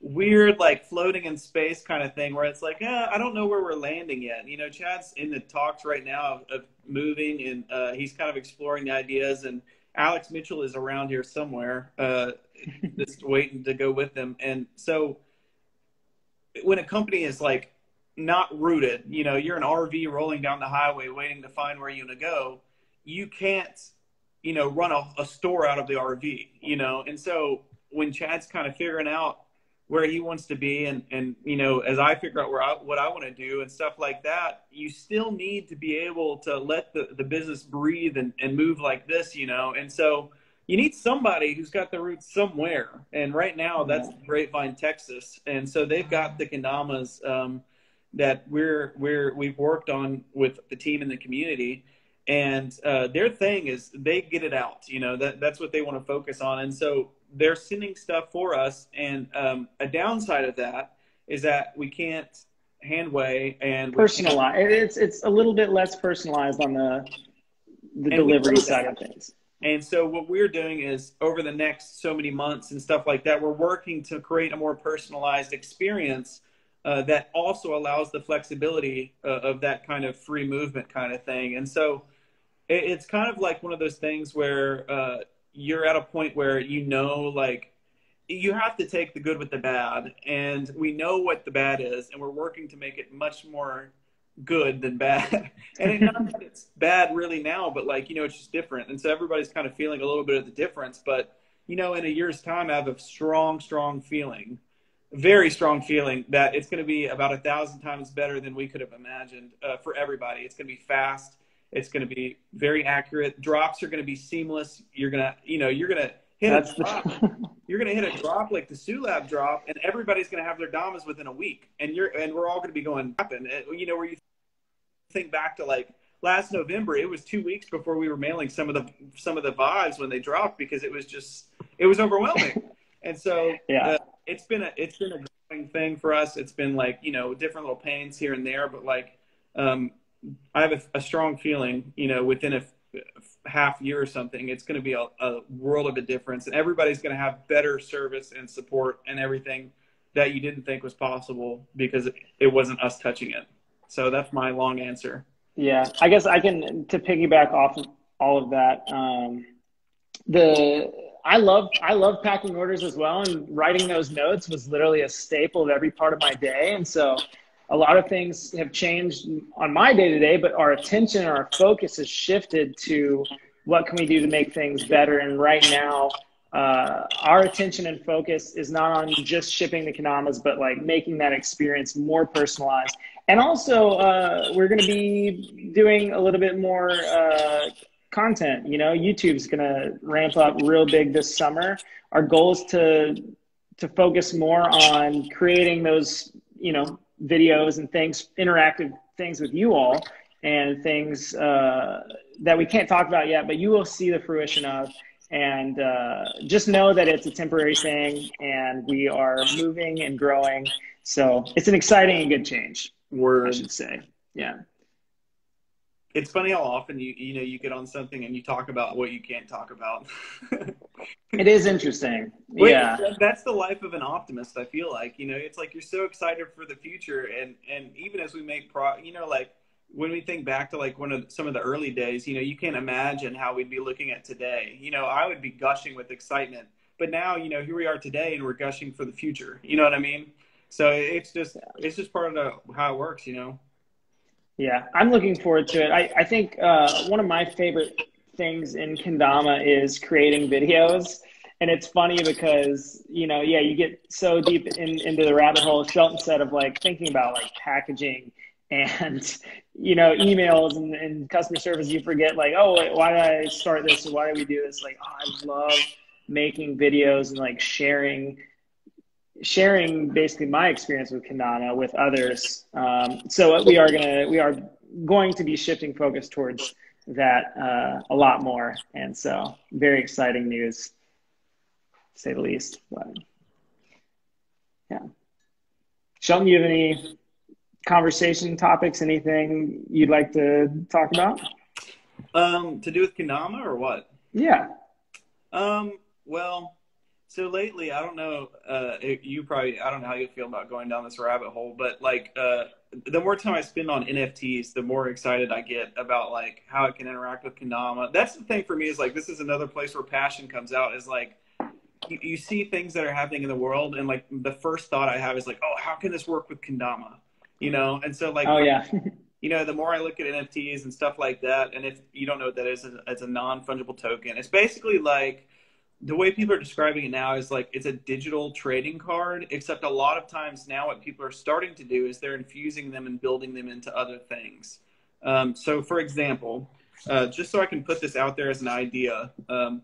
weird like floating in space kind of thing where it's like eh, i don't know where we're landing yet. You know chad's in the talks right now of, of moving and uh, he's kind of exploring the ideas and alex mitchell is around here somewhere uh, just waiting to go with them and so when a company is like not rooted you know you're an rv rolling down the highway waiting to find where you're going to go you can't you know run a, a store out of the rv you know? And so when chad's kind of figuring out where he wants to be and and you know as i figure out where I, what i want to do and stuff like that you still need to be able to let the, the business breathe and, and move like this you know and so you need somebody who's got the roots somewhere. And right now, that's yeah. Grapevine, Texas, and so they've got the kendamas um, that we're we're we've worked on with the team in the community. And uh, their thing is they get it out. You know that that's what they want to focus on. And so they're sending stuff for us. And um, a downside of that is that we can't hand weigh and personalize. It's it's a little bit less personalized on the the delivery side of things. And so what we're doing is over the next so many months and stuff like that, we're working to create a more personalized experience uh, that also allows the flexibility uh, of that kind of free movement kind of thing. And so it, it's kind of like one of those things where uh, you're at a point where you know, like, you have to take the good with the bad. And we know what the bad is, and we're working to make it much more good than bad. and not that it's bad really now, but like, you know, it's just different. And so everybody's kind of feeling a little bit of the difference. But, you know, in a year's time, I have a strong, strong feeling, very strong feeling that it's going to be about a thousand times better than we could have imagined uh, for everybody. It's going to be fast. It's going to be very accurate. Drops are going to be seamless. You're going to, you know, you're going to hit That's a drop. you're going to hit a drop like the Sulab drop, and everybody's going to have their damas within a week, and you're and we're all going to be going happen. You know, where you think back to like last November, it was two weeks before we were mailing some of the some of the vibes when they dropped because it was just it was overwhelming. and so yeah, uh, it's been a it's been a growing thing for us. It's been like you know different little pains here and there, but like um, I have a, a strong feeling, you know, within a half year or something, it's going to be a, a world of a difference, and everybody's going to have better service and support and everything that you didn't think was possible because it wasn't us touching it. So that's my long answer. Yeah, I guess I can to piggyback off of all of that. Um, the I love I love packing orders as well, and writing those notes was literally a staple of every part of my day. And so, a lot of things have changed on my day to day, but our attention and our focus has shifted to what can we do to make things better. And right now, uh, our attention and focus is not on just shipping the kendamas, but like making that experience more personalized. And also, uh, we're going to be doing a little bit more uh, content. You know, YouTube's going to ramp up real big this summer. Our goal is to to focus more on creating those, you know, videos and things, interactive things with you all, and things uh, that we can't talk about yet, but you will see the fruition of. And uh, just know that it's a temporary thing and we are moving and growing. So it's an exciting and good change word. i should say. Yeah. It's funny how often you you know you get on something and you talk about what you can't talk about it is interesting Wait, yeah that's the life of an optimist i feel like you know it's like you're so excited for the future and and even as we make pro you know like when we think back to like one of some of the early days, you know, you can't imagine how we'd be looking at today. You know, I would be gushing with excitement, but now, you know, here we are today and we're gushing for the future. You know what I mean? So it's just it's just part of the, how it works, you know. Yeah, I'm looking forward to it. I I think uh, one of my favorite things in Kendama is creating videos. And it's funny because, you know, yeah, you get so deep in, into the rabbit hole, Shelton said, of like thinking about like packaging and you know emails and, and customer service. You forget like oh wait, why did i start this? Why did we do this? Like oh, i love making videos and like sharing sharing basically my experience with Kendama with others. Um, so we are gonna we are going to be shifting focus towards that uh, a lot more and so very exciting news to say the least but yeah Shelton, you have any conversation topics? Anything you'd like to talk about? Um, to do with Kendama or what? Yeah. Um, well, so lately, I don't know, uh, you probably, I don't know how you feel about going down this rabbit hole, but like, uh, the more time I spend on NFTs, the more excited I get about like how it can interact with Kendama. That's the thing for me is like, this is another place where passion comes out is like, you, you see things that are happening in the world. And like, the first thought I have is like, oh, how can this work with Kendama? you know and so like oh yeah you know the more i look at nfts and stuff like that and if you don't know what that is it's a non-fungible token it's basically like the way people are describing it now is like it's a digital trading card except a lot of times now what people are starting to do is they're infusing them and building them into other things um, so for example uh, just so i can put this out there as an idea um,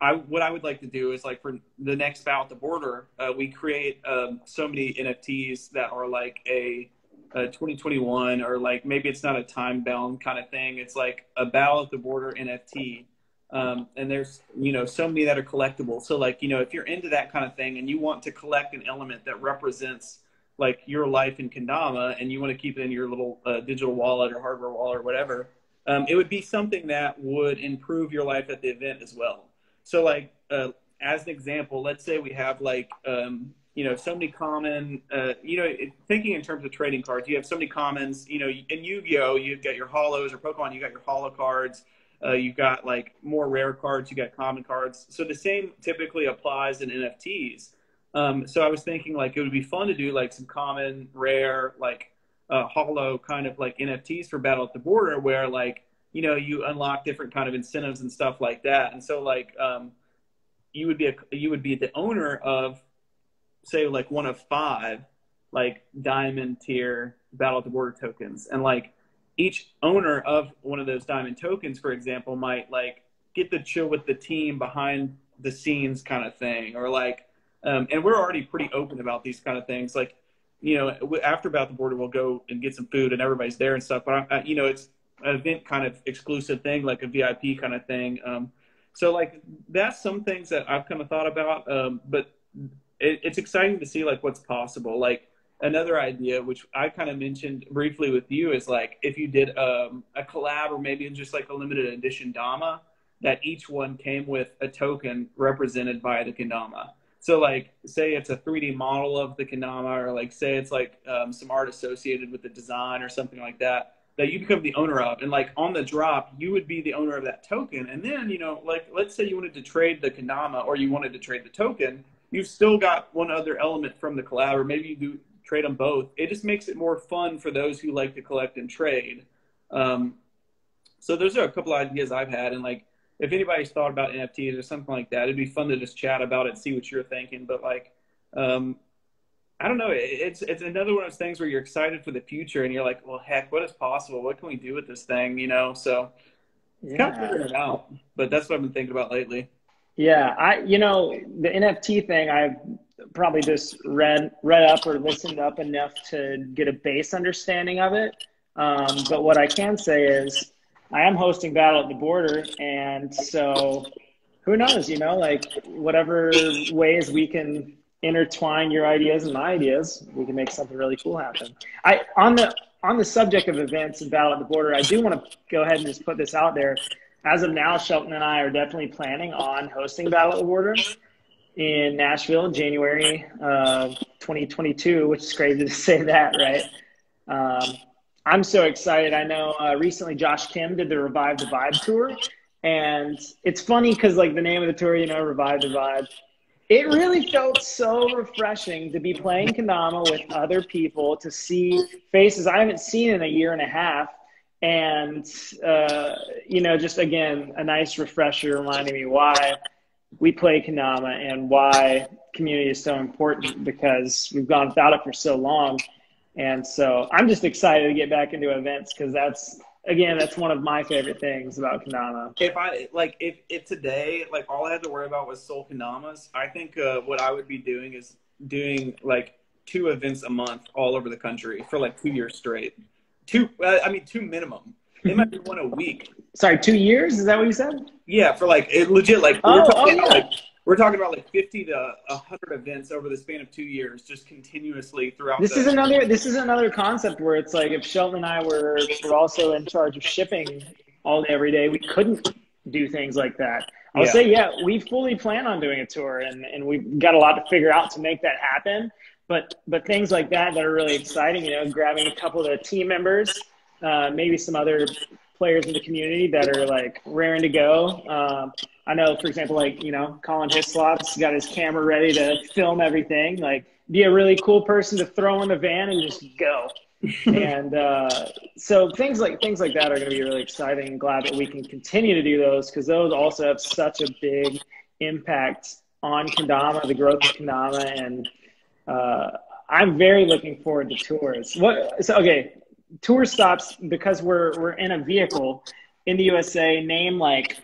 I what I would like to do is like for the next bout at the border, uh, we create um, so many NFTs that are like a, a, 2021 or like maybe it's not a time bound kind of thing. It's like a bow at the border NFT. Um, and there's you know so many that are collectible. So like you know if you're into that kind of thing and you want to collect an element that represents like your life in Kendama and you want to keep it in your little uh, digital wallet or hardware wallet or whatever, um, it would be something that would improve your life at the event as well. So like uh, as an example, let's say we have like um, you know so many common uh, you know thinking in terms of trading cards, you have so many commons. You know in Yu-Gi-Oh, you've got your hollows or Pokemon, you got your hollow cards. Uh, you've got like more rare cards, you got common cards. So the same typically applies in NFTs. Um, so I was thinking like it would be fun to do like some common, rare, like uh, holo kind of like NFTs for Battle at the Border, where like you know you unlock different kind of incentives and stuff like that. And so like um, you would be a, you would be the owner of say like one of five like diamond tier Battle at the Border tokens, and like each owner of one of those diamond tokens, for example, might like get the chill with the team behind the scenes kind of thing, or like um, and we're already pretty open about these kind of things. Like, you know, after about the border, we'll go and get some food and everybody's there and stuff. But, I, you know, it's an event kind of exclusive thing, like a VIP kind of thing. Um, so, like, that's some things that I've kind of thought about. Um, but it, it's exciting to see, like, what's possible. Like, another idea, which I kind of mentioned briefly with you, is like if you did um, a collab or maybe just like a limited edition Dama, that each one came with a token represented by the Kendama. So like, say it's a 3D model of the Kendama, or like say it's like um, some art associated with the design or something like that that you become the owner of, and like on the drop, you would be the owner of that token. And then you know, like let's say you wanted to trade the Kendama or you wanted to trade the token, you've still got one other element from the collab, or maybe you do trade them both. It just makes it more fun for those who like to collect and trade. Um, so those are a couple ideas I've had, and like if anybody's thought about NFTs or something like that, it'd be fun to just chat about it, see what you're thinking. But like, um, I don't know. It's it's another one of those things where you're excited for the future, and you're like, well, heck, what is possible? What can we do with this thing? You know, so yeah. kind of figuring it out. But that's what I've been thinking about lately. Yeah, I you know the NFT thing I've probably just read read up or listened up enough to get a base understanding of it. Um, but what I can say is I am hosting Battle at the Border, and so who knows? You know, like whatever ways we can intertwine your ideas and my ideas, we can make something really cool happen. I on the on the subject of events and Battle at the Border, I do want to go ahead and just put this out there. As of now, Shelton and I are definitely planning on hosting Battle at the Border in Nashville, January uh, 2022, which is crazy to say that, right? Um, I'm so excited. I know uh, recently Josh Kim did the Revive the Vibe tour, and it's funny because like the name of the tour, you know, Revive the Vibe. It really felt so refreshing to be playing Kendama with other people, to see faces I haven't seen in a year and a half, and uh, you know, just again a nice refresher reminding me why we play Kendama and why community is so important because we've gone without it for so long and so I'm just excited to get back into events because that's again that's one of my favorite things about Kendama. If I like if if today like all I had to worry about was Sol Kendamas, I think uh, what I would be doing is doing like two events a month all over the country for like two years straight. Two, uh, I mean two minimum. It might be one a week. Sorry, two years? Is that what you said? Yeah, for like it legit like oh, we're talking oh, yeah. like we're talking about like 50 to 100 events over the span of two years just continuously throughout this the- is another this is another concept where it's like if Shelton and i were, were also in charge of shipping all day every day we couldn't do things like that i'll yeah. say yeah we fully plan on doing a tour and, and we've got a lot to figure out to make that happen but but things like that that are really exciting you know grabbing a couple of the team members uh, maybe some other players in the community that are like raring to go um, I know, for example, like, you know, Colin Hislop's got his camera ready to film everything. Like, be a really cool person to throw in the van and just go. and uh, so things like things like that are going to be really exciting. Glad that we can continue to do those because those also have such a big impact on Kendama, the growth of Kendama, and uh, I'm very looking forward to tours. What? So okay, tour stops because we're we're in a vehicle in the USA. Name like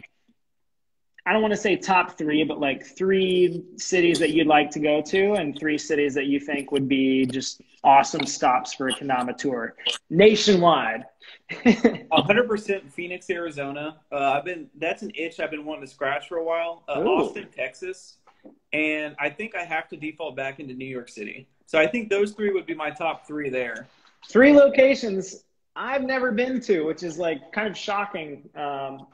I don't want to say top three, but like three cities that you'd like to go to, and three cities that you think would be just awesome stops for a Kendama tour nationwide. 100% Phoenix, Arizona. Uh, I've been that's an itch I've been wanting to scratch for a while. Uh, Austin, Texas, and I think I have to default back into New York City. So I think those three would be my top three there. Three locations I've never been to, which is like kind of shocking. Um,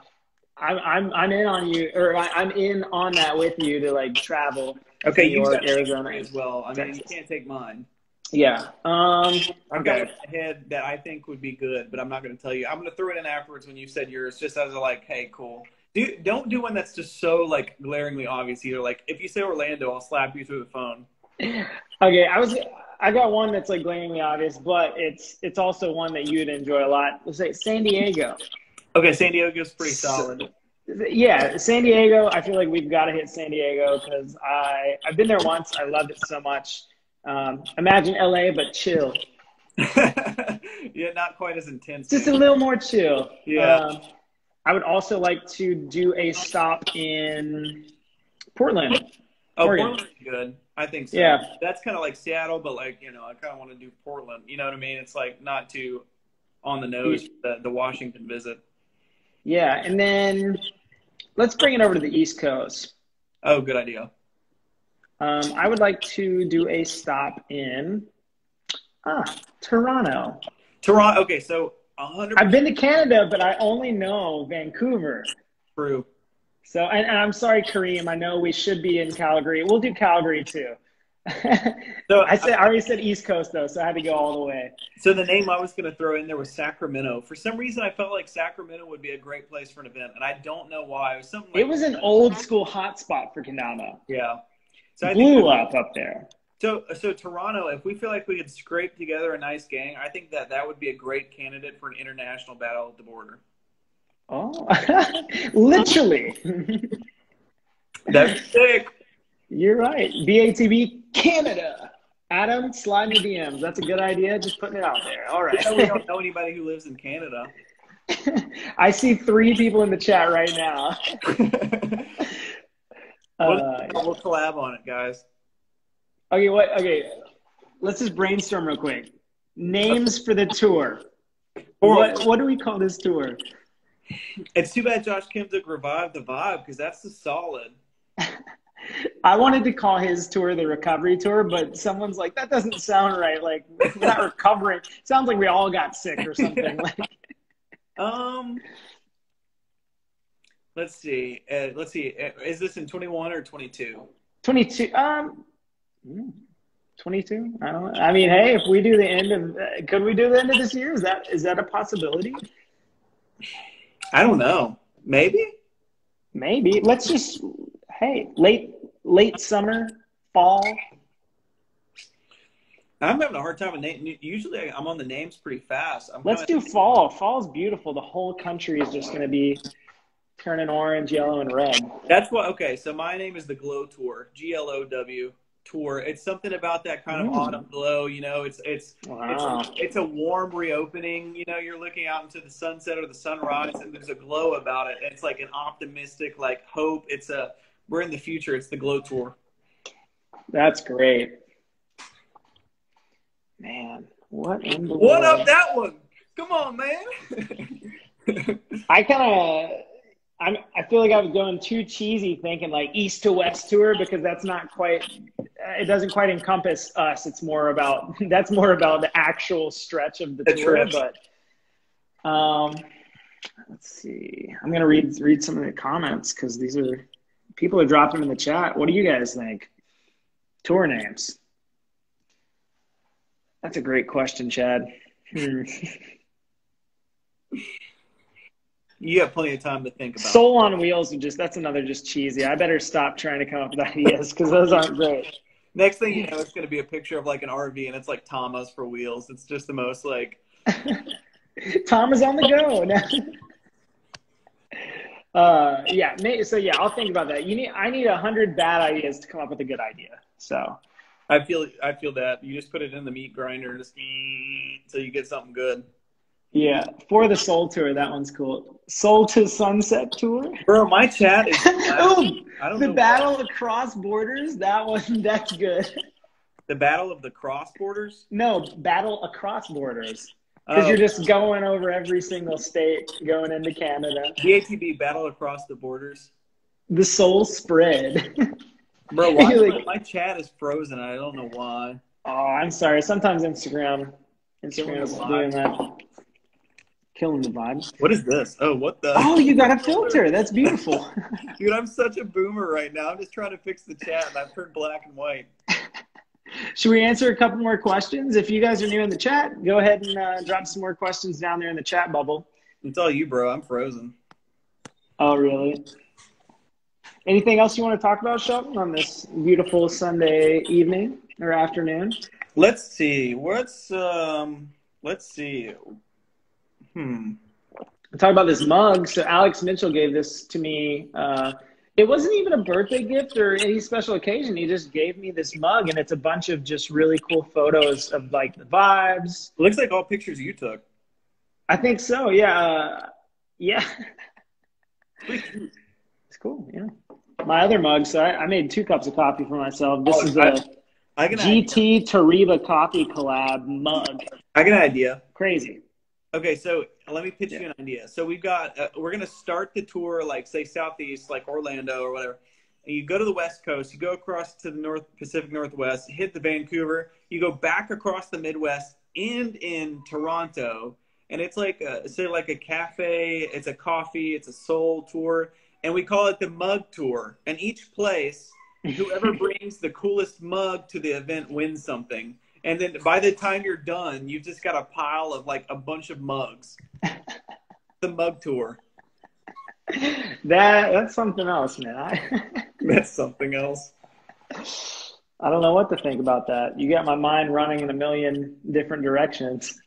I'm, I'm, I'm in on you, or I, I'm in on that with you to like travel. Okay, New York, got Arizona. As well. I mean, you can't take mine. Yeah. Um, I've got okay. in my head that I think would be good, but I'm not going to tell you. I'm going to throw it in afterwards when you said yours, just as a like, hey, cool. Do, don't do one that's just so like glaringly obvious either. Like if you say Orlando, I'll slap you through the phone. Okay, I was I got one that's like glaringly obvious, but it's it's also one that you'd enjoy a lot. Let's say San Diego. Okay, San Diego's pretty solid. Yeah, San Diego. I feel like we've got to hit San Diego because I I've been there once. I loved it so much. Um, imagine LA, but chill. yeah, not quite as intense. Just a little more chill. Yeah. Um, I would also like to do a stop in Portland. oh, Oregon. Portland's good. I think so. Yeah. That's kind of like Seattle, but like you know, I kind of want to do Portland. You know what I mean? It's like not too on the nose. The, the Washington visit. Yeah, and then let's bring it over to the East Coast. Oh, good idea. Um, I would like to do a stop in ah, Toronto. Toronto. Okay, so 100 I've been to Canada, but I only know Vancouver. true. So, and, and I'm sorry, Kareem. I know we should be in Calgary. We'll do Calgary too. So I said I already said East Coast though, so I had to go all the way. So the name I was going to throw in there was Sacramento. For some reason, I felt like Sacramento would be a great place for an event, and I don't know why. It was something. Like, It was an old school hotspot for Kendama. yeah. So I Blew think up up there. so. So Toronto, if we feel like we could scrape together a nice gang, I think that that would be a great candidate for an international battle at the border. Oh, literally. That's sick. You're right. BATB Canada. Adam, slide me DMs. That's a good idea. Just putting it out there. All right. I we don't know anybody who lives in Canada. I see three people in the chat right now. we'll, Uh, we'll collab on it, guys. okay, what? Okay, let's just brainstorm real quick. Names for the tour. What What do we call this tour? It's too bad Josh Kim took revive the vibe because that's the solid. I wanted to call his tour the recovery tour, but someone's like, that doesn't sound right. Like, we're not recovering. Sounds like we all got sick or something. Like, Um, let's see. Uh, let's see. Uh, Is this in 21 or 22? 22. Um, hmm, 22. I don't. know. I mean, hey, if we do the end of, uh, could we do the end of this year? Is that is that a possibility? I don't know. Maybe. Maybe. Let's just. Hey, late late summer, fall. I'm having a hard time with name. Usually, I'm on the names pretty fast. I'm Let's kinda- do fall. Fall's beautiful. The whole country is just going to be turning orange, yellow, and red. That's what. Okay, so my name is the Glow Tour. G L O W Tour. It's something about that kind of Mm. autumn glow. You know, it's it's Wow. it's it's a warm reopening. You know, you're looking out into the sunset or the sunrise, and there's a glow about it. It's like an optimistic, like hope. It's a we're in the future. It's the Glow Tour. That's great. Man, what in the What world? up, that one? Come on, man. I kind of, I'm. I feel like I was going too cheesy, thinking like east to west tour because that's not quite. It doesn't quite encompass us. It's more about that's more about the actual stretch of the, The tour. trip. But, um, let's see. I'm gonna read read some of the comments because these are people are dropping in the chat. What do you guys think? Tour names. That's a great question, Chad. You have plenty of time to think about. it. Soul on wheels and just that's another just cheesy. I better stop trying to come up with ideas because those aren't great. Next thing you know, it's going to be a picture of like an RV, and it's like Thomas for wheels. It's just the most like. Tom is on the go now. Uh, yeah, so yeah, I'll think about that. You need, I need a hundred bad ideas to come up with a good idea. So I feel I feel that you just put it in the meat grinder, and just until you get something good. Yeah, for the Soul Tour, that one's cool. Soul to Sunset Tour. Bro, my chat is. oh, I don't the Battle why. Across Borders. That one, that's good. The battle of the cross borders. No, Battle Across Borders. Because Oh, you're just going over every single state, going into Canada. DATB battle across the borders. The Soul Spread. Bro, why Like- my chat is frozen? I don't know why. oh, I'm sorry. Sometimes Instagram, the vibe. doing that. Killing the vibe. What is this? Oh, what the? Oh, you got a filter. That's beautiful. Dude, I'm such a boomer right now. I'm just trying to fix the chat, and I've turned black and white. Should we answer a couple more questions? If you guys are new in the chat, go ahead and uh, drop some more questions down there in the chat bubble. It's all you, bro. I'm frozen. Oh, really? Anything else you want to talk about, Shelton, on this beautiful Sunday evening or afternoon? Let's see. What's um? Let's see. Hmm. Talk about this mug. So Alex Mitchell gave this to me. Uh, it wasn't even a birthday gift or any special occasion. He just gave me this mug, and it's a bunch of just really cool photos of like the vibes. Looks like all pictures you took. I think so. Yeah. Uh, yeah. It's cool. Yeah. My other mug. So I, I made two cups of coffee for myself. This Oh, is I- a I. GT Tariba coffee collab mug. I got an idea. Crazy. Okay, so let me pitch you an idea. So we've got uh, we're gonna start the tour like say southeast, like Orlando or whatever. And you go to the west coast, you go across to the North Pacific Northwest, hit the Vancouver, you go back across the Midwest, end in Toronto, and it's like a, say like a cafe, it's a coffee, it's a Sol tour, and we call it the mug tour. And each place, whoever brings the coolest mug to the event wins something. And then by the time you're done, you've just got a pile of like a bunch of mugs. the mug tour. That that's something else, man. I That's something else. I don't know what to think about that. You got my mind running in a million different directions.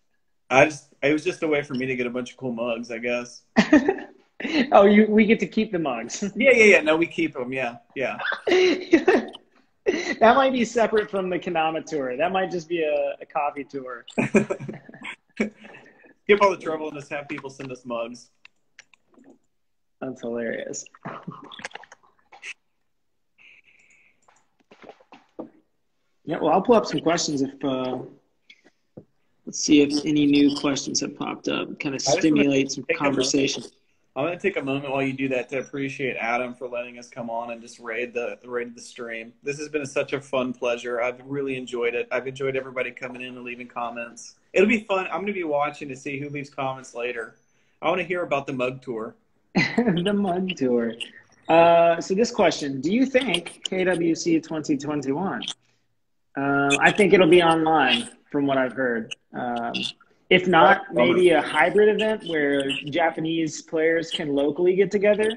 I just it was just a way for me to get a bunch of cool mugs, I guess. oh, you we get to keep the mugs. Yeah, yeah, yeah. No, we keep them. Yeah, yeah. that might be separate from the kendama tour. That might just be a, a coffee tour. Skip all the trouble and just have people send us mugs. That's hilarious. Yeah, well, I'll pull up some questions if. Uh, let's see if any new questions have popped up. Kind of stimulate some take a conversation. I'm gonna take a moment while you do that to appreciate Adam for letting us come on and just raid the raid the stream. This has been such a fun pleasure. I've really enjoyed it. I've enjoyed everybody coming in and leaving comments. It'll be fun. I'm gonna be watching to see who leaves comments later. I want to hear about the mug tour. the mug tour. Uh, so this question: Do you think KWC 2021? Um, I think it'll be online, from what I've heard. Um, if not, maybe a hybrid event where Japanese players can locally get together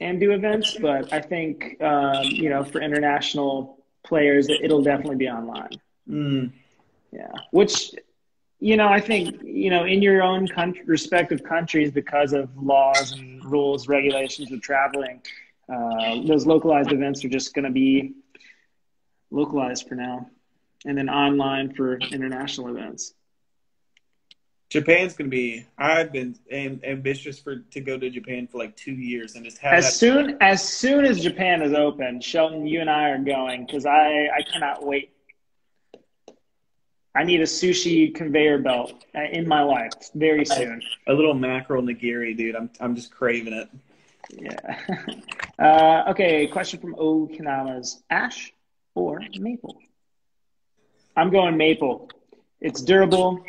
and do events. But I think um, you know, for international players, it'll definitely be online. Mm. Yeah, which you know, I think you know, in your own country, respective countries, because of laws and rules, regulations of traveling, uh, those localized events are just going to be localized for now, and then online for international events. Japan's gonna be. I've been am, ambitious for to go to Japan for like two years and just have As soon as soon as Japan is open, Shelton, you and I are going because I I cannot wait. I need a sushi conveyor belt uh, in my life very soon. a little mackerel nigiri, dude. I'm I'm just craving it. Yeah. Uh, okay, question from O Kanamas. Ash or maple? I'm going maple. It's durable,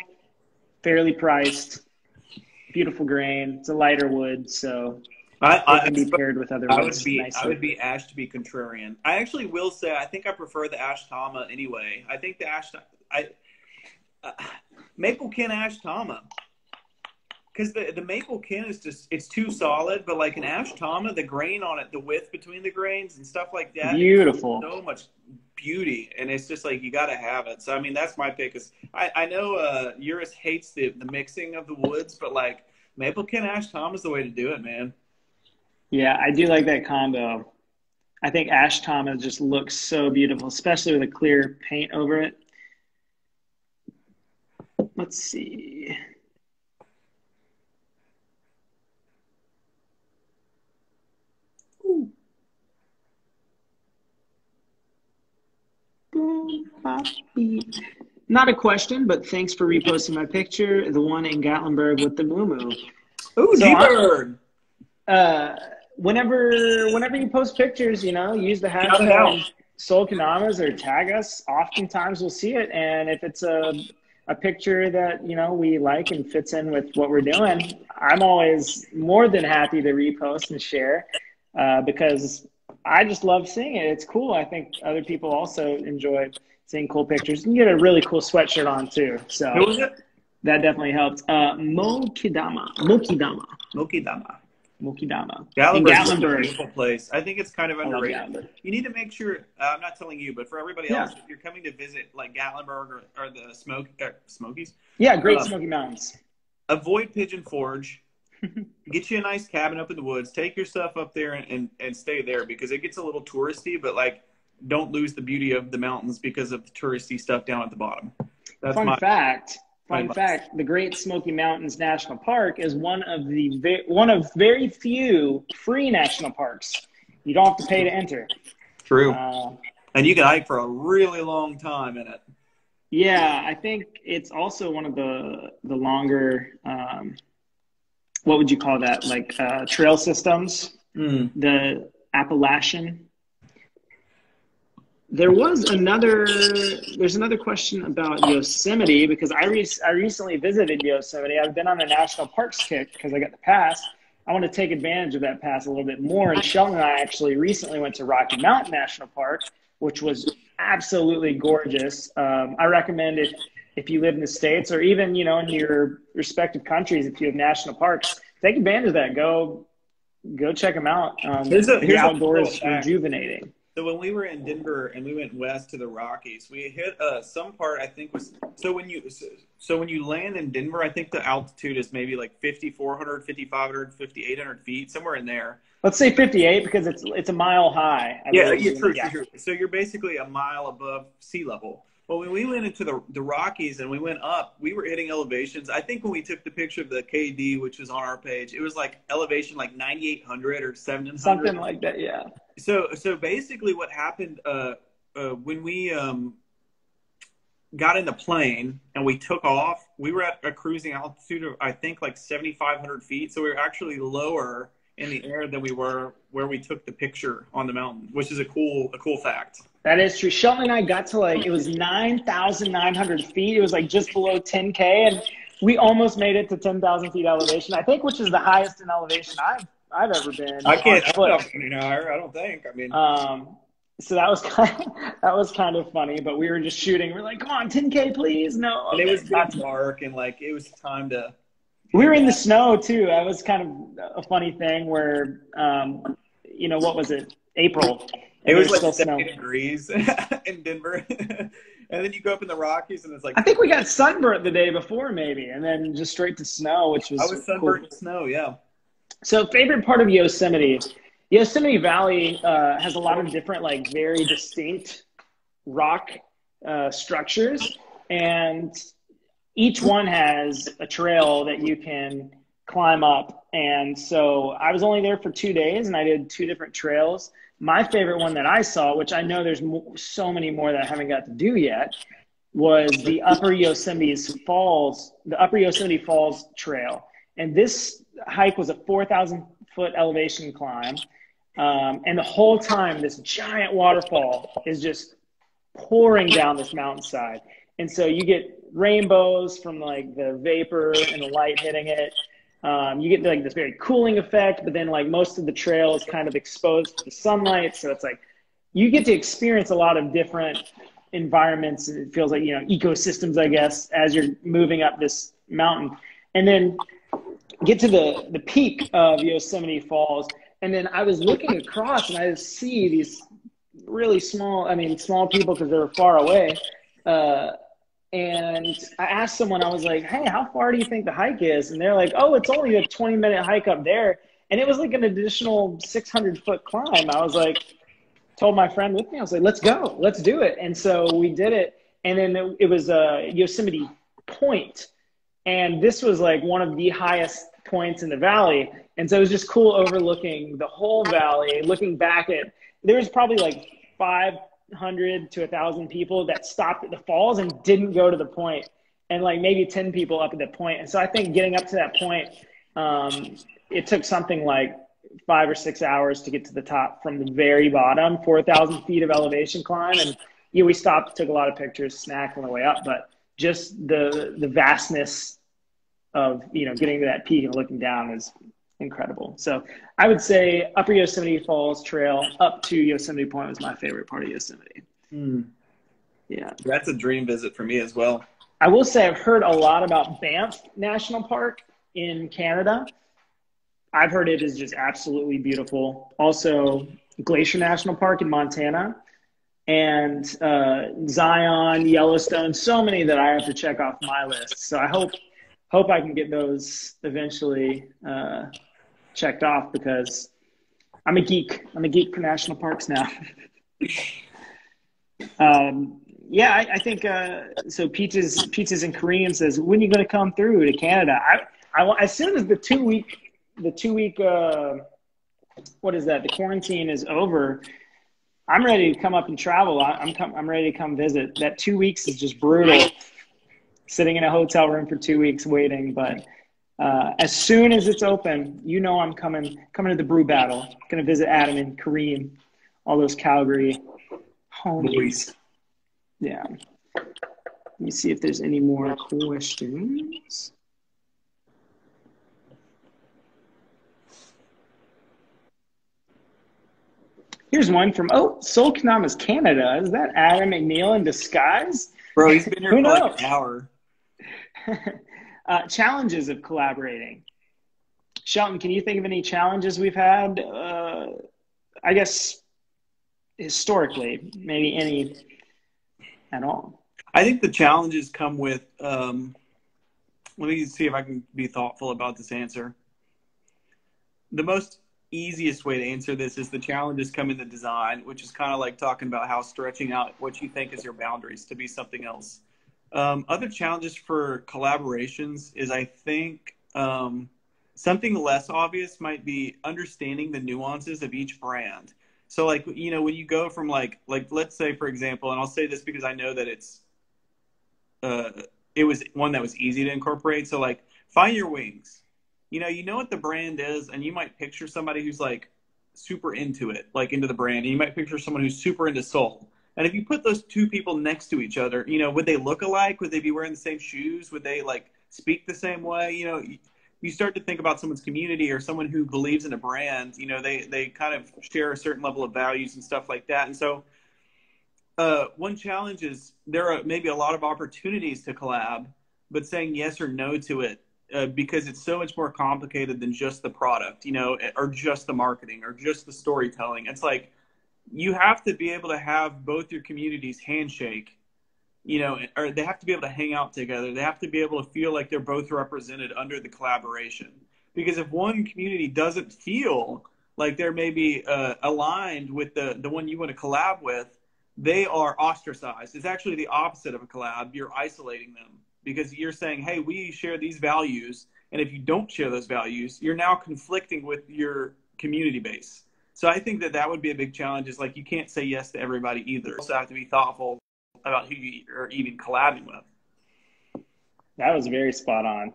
fairly priced, beautiful grain. It's a lighter wood, so I, it I, can be paired with other I would woods be nicely. I would be Ash to be contrarian. I actually will say I think I prefer the Ash Tama anyway. I think the Ash I uh, Maple Ken Ash Tama because the the Maple Ken is just it's too solid, but like an Ash Tama, the grain on it, the width between the grains and stuff like that, Beautiful. so much beauty, and it's just like you got to have it. So I mean, that's my pick. Is I I know uh, Eurus hates the the mixing of the woods, but like Maple Ken Ash tama is the way to do it, man. Yeah, I do like that combo. I think Ash tamas just looks so beautiful, especially with a clear paint over it. Let's see. Not a question, but thanks for reposting my picture, the one in Gatlinburg with the moo moo. Ooh, So G-Bird. Uh, whenever whenever you post pictures, you know, use the Shout it out. hashtag Sol Kendamas or tag us. Oftentimes we'll see it, and if it's a a picture that you know we like and fits in with what we're doing, I'm always more than happy to repost and share uh, because I just love seeing it. It's cool. I think other people also enjoy seeing cool pictures. You can get a really cool sweatshirt on too, so Who was it? that definitely helped. Uh, Mokidama, Mokidama, Mokidama. Mokidama. In Gatlinburg's a Gatlinburg. beautiful place. I think it's kind of love underrated. You need to make sure. Uh, I'm not telling you, but for everybody Yeah. else, if you're coming to visit like Gatlinburg or, or the Smoke uh, Smokies, Yeah, Great Uh, Smoky Mountains. avoid Pigeon Forge. Get you a nice cabin up in the woods. Take your stuff up there and, and, and stay there because it gets a little touristy, but like don't lose the beauty of the mountains because of the touristy stuff down at the bottom. That's Fun my fact. Fun fact: the Great Smoky Mountains National Park is one of the one of very few free national parks. You don't have to pay to enter. true. Uh, and you can hike for a really long time in it. yeah, I think it's also one of the the longer. Um, what would you call that? Like uh, trail systems. Mm. the Appalachian. There was another. There's another question about Yosemite because I re- I recently visited Yosemite. I've been on a national parks kick because I got the pass. I want to take advantage of that pass a little bit more. And Shelton and I actually recently went to Rocky Mountain National Park, which was absolutely gorgeous. Um, I recommend if if you live in the states or even you know in your respective countries, if you have national parks, take advantage of that. Go go check them out. Um, Here's a- the here's outdoors rejuvenating. So when we were in Denver and we went west to the Rockies, we hit uh, some part I think was so when you so, so when you land in Denver, I think the altitude is maybe like 5,400, 5,500, 5,800 feet, somewhere in there. Let's say 58 because it's it's a mile high. I Yeah, yeah, true, true, true. So you're basically a mile above sea level. Well, when we went into the the Rockies and we went up, we were hitting elevations. I think when we took the picture of the KD, which was on our page, it was like elevation like 9,800 or 700. Something like that. Yeah. so so basically what happened uh, uh, when we um, got in the plane and we took off we were at a cruising altitude of i think like 7500 feet so we were actually lower in the air than we were where we took the picture on the mountain which is a cool a cool fact That is true. Shelton and I got to like it was nine thousand nine hundred feet. It was like just below ten k, and we almost made it to ten thousand feet elevation. I think, which is the highest in elevation I've I've ever been. i can't foot. any higher i don't think i mean Um, so that was kind of, that was kind of funny. But we were just shooting. We're like, come on, ten k, please. No, and it was dark and like it was time to We were in the snow too. That was kind of a funny thing where, um, you know, what was it? April. it was like still 70 snow. degrees in denver and then you go up in the rockies and it's like I think we got sunburnt the day before, maybe, and then just straight to snow, which was, i was cool. sunburned in snow yeah So, favorite part of Yosemite, Yosemite Valley uh, has a lot of different, like, very distinct rock uh, structures, and each one has a trail that you can climb up. And so, I was only there for two days, and I did two different trails. My favorite one that I saw, which I know there's so many more that I haven't got to do yet, was the Upper Yosemite Falls, the Upper Yosemite Falls Trail. And this hike was a 4,000 foot elevation climb. Um, and the whole time, this giant waterfall is just pouring down this mountainside. And so you get rainbows from like the vapor and the light hitting it. Um, you get like this very cooling effect, but then like most of the trail is kind of exposed to the sunlight. So it's like you get to experience a lot of different environments. It feels like, you know, ecosystems, I guess, as you're moving up this mountain. And then get to the, the peak of Yosemite Falls. And then I was looking across and I see these really small, I mean, small people because they were far away. Uh, and I asked someone, I was like, hey, how far do you think the hike is? And they're like, oh, it's only a 20 minute hike up there. And it was like an additional 600 foot climb. I was like, told my friend with me, I was like, let's go, let's do it. And so we did it. And then it, it was uh, Yosemite Point. And this was like one of the highest points in the valley. And so it was just cool overlooking the whole valley, looking back at, there was probably like five 500 to a 1,000 people that stopped at the falls and didn't go to the point, and like maybe 10 people up at the point. And so I think getting up to that point, um, it took something like five or six hours to get to the top from the very bottom, 4,000 feet of elevation climb. And yeah, we stopped, took a lot of pictures, snacked on the way up, but just the the vastness of you know getting to that peak and looking down is incredible. So I would say Upper Yosemite Falls Trail up to Yosemite Point was my favorite part of Yosemite. Mm. Yeah, that's a dream visit for me as well. I will say I've heard a lot about Banff National Park in Canada. I've heard it is just absolutely beautiful. Also, Glacier National Park in Montana and uh, Zion, Yellowstone, so many that I have to check off my list. So I hope hope I can get those eventually uh, checked off because I'm a geek. I'm a geek for national parks now. um, yeah, I, I think uh, so. Peaches, Peaches in Korean says, "When are you going to come through to Canada?" I, I, as soon as the two week, the two week, uh, what is that? The quarantine is over. I'm ready to come up and travel. I, I'm come, I'm ready to come visit. That two weeks is just brutal. Sitting in a hotel room for two weeks waiting, but uh, as soon as it's open, you know I'm coming coming to the brew battle. Going to visit Adam and Kareem, all those Calgary homies. Yeah. Let me see if there's any more questions. Here's one from oh Sol Kendamas Canada. Is that Adam McNeil in disguise? Bro, he's been here for like an hour. uh, challenges of collaborating. Shelton, can you think of any challenges we've had? Uh, I guess historically, maybe any at all. I think the challenges come with. Um, let me see if I can be thoughtful about this answer. The most easiest way to answer this is the challenges come in the design, which is kind of like talking about how stretching out what you think is your boundaries to be something else. Um, other challenges for collaborations is I think um, something less obvious might be understanding the nuances of each brand. So like you know when you go from like like let's say for example, and I'll say this because I know that it's uh, it was one that was easy to incorporate. So like find your wings you know, you know what the brand is, and you might picture somebody who's like super into it, like into the brand, and you might picture someone who's super into Sol. And if you put those two people next to each other, you know, would they look alike? Would they be wearing the same shoes? Would they like speak the same way? You know, you start to think about someone's community or someone who believes in a brand. You know, they they kind of share a certain level of values and stuff like that. And so, uh, one challenge is there are maybe a lot of opportunities to collab, but saying yes or no to it uh, because it's so much more complicated than just the product, you know, or just the marketing or just the storytelling. It's like you have to be able to have both your communities handshake, you know, or they have to be able to hang out together. They have to be able to feel like they're both represented under the collaboration. Because if one community doesn't feel like they're maybe uh, aligned with the, the one you want to collab with, they are ostracized. It's actually the opposite of a collab. You're isolating them because you're saying, hey, we share these values. And if you don't share those values, you're now conflicting with your community base. So I think that that would be a big challenge is like you can't say yes to everybody either. You also have to be thoughtful about who you are even collabing with. That was very spot on.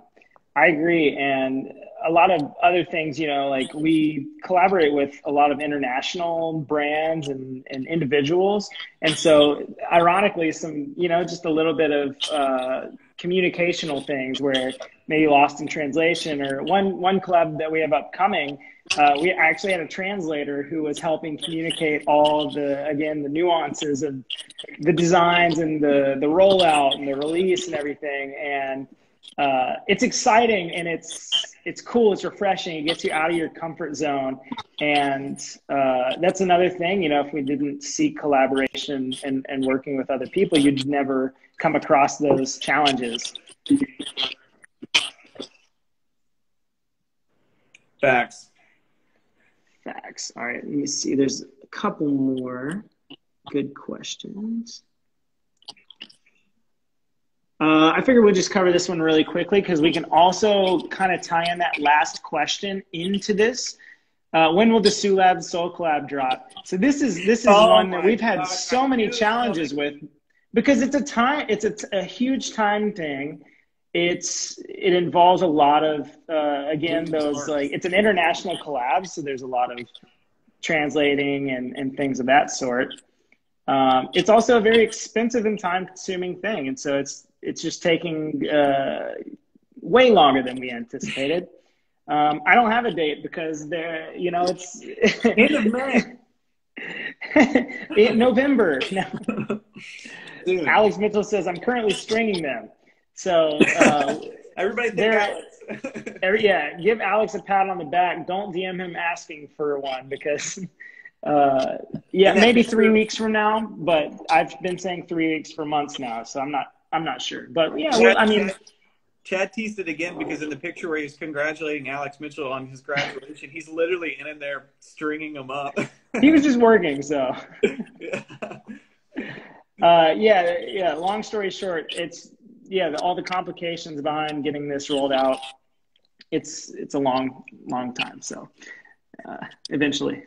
I agree. And a lot of other things, you know, like we collaborate with a lot of international brands and, and individuals. And so, ironically, some, you know, just a little bit of uh, communicational things where maybe lost in translation or one one club that we have upcoming uh, we actually had a translator who was helping communicate all the again the nuances of the designs and the the rollout and the release and everything. And uh, it's exciting and it's it's cool it's refreshing it gets you out of your comfort zone. And uh, that's another thing you know if we didn't seek collaboration and, and working with other people you'd never come across those challenges. Facts. Facts. All right let me see. There's a couple more good questions uh, I figure we'll just cover this one really quickly because we can also kind of tie in that last question into this. Uh, when will the Sulab Sol collab drop? So this is this is Oh one that we've had God, so many challenges with because it's a time it's a, a huge time thing. It's it involves a lot of uh, again those like it's an international collab, so there's a lot of translating and, and things of that sort. Um, it's also a very expensive and time consuming thing, and so it's it's just taking uh, way longer than we anticipated. Um, I don't have a date because there, you know, it's End of May. in November. No. Alex Mitchell says I'm currently stringing them. So uh, everybody There- Alex. every, yeah, give Alex a pat on the back. Don't DM him asking for one because uh, yeah, maybe three weeks from now. But I've been saying three weeks for months now, so I'm not I'm not sure. But yeah, well, I mean. Chad, teased it again because in the picture where he's congratulating Alex Mitchell on his graduation, he's literally in there stringing him up. he was just working. So, uh, yeah, yeah. Long story short, it's yeah, the, all the complications behind getting this rolled out. It's it's a long, long time. So, uh, eventually,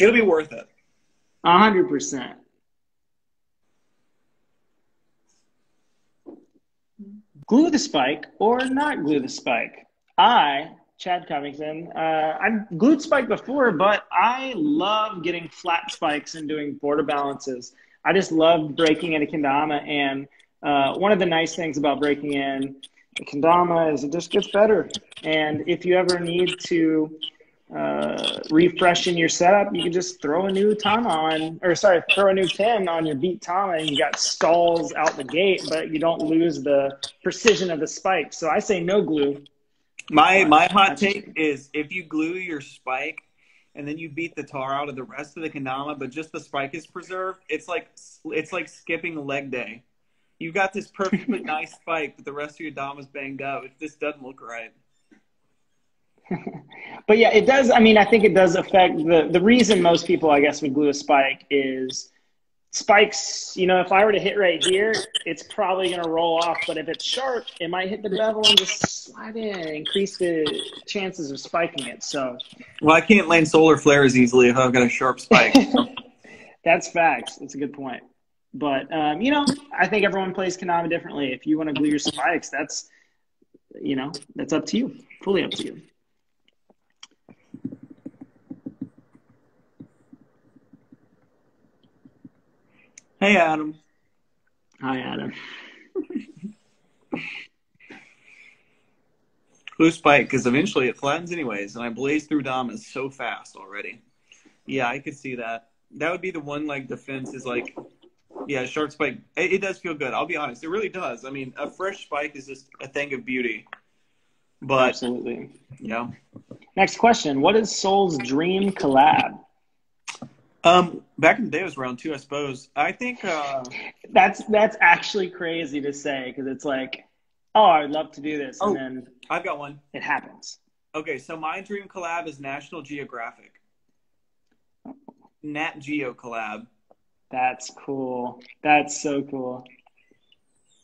It'll be worth it. a hundred percent. Glue the spike or not glue the spike. I, Chad Covington, uh, I've glued spike before, but I love getting flat spikes and doing border balances. I just love breaking in a kendama, and uh, one of the nice things about breaking in a kendama is it just gets better. And if you ever need to uh, refresh in your setup, you can just throw a new tama on, or sorry, throw a new pin on your beat tama, and you got stalls out the gate, but you don't lose the precision of the spike. So I say no glue. My my hot take is if you glue your spike and then you beat the tar out of the rest of the kendama, but just the spike is preserved, it's like it's like skipping leg day. You've got this perfectly nice spike, but the rest of your dom is banged up. It just doesn't look right. But yeah, it does. I mean, I think it does affect the the reason most people, I guess, would glue a spike is spikes. You know, if I were to hit right here, it's probably going to roll off. But if it's sharp, it might hit the bevel and just slide in, and increase the chances of spiking it. So Well, I can't land solar flares easily if I've got a sharp spike. that's facts. That's a good point. But um, you know, I think everyone plays kendama differently. If you want to glue your spikes, that's you know, that's up to you. Fully up to you. Hey, Adam. Hi, Adam. Loose spike, because eventually it flattens anyways, and I blaze through dom is so fast already. Yeah, I could see that. That would be the one like defense is like, yeah, sharp spike. It, it does feel good. I'll be honest, it really does. I mean, a fresh spike is just a thing of beauty. But Absolutely. yeah, Next question: What is Sol's dream collab? Um, back in the day it was round two, I suppose. I think uh, That's that's actually crazy to say because it's like, oh, I'd love to do this, Oh. and then I've got one. it happens. Okay, so my dream collab is National Geographic. Nat Geo collab. That's cool. That's so cool.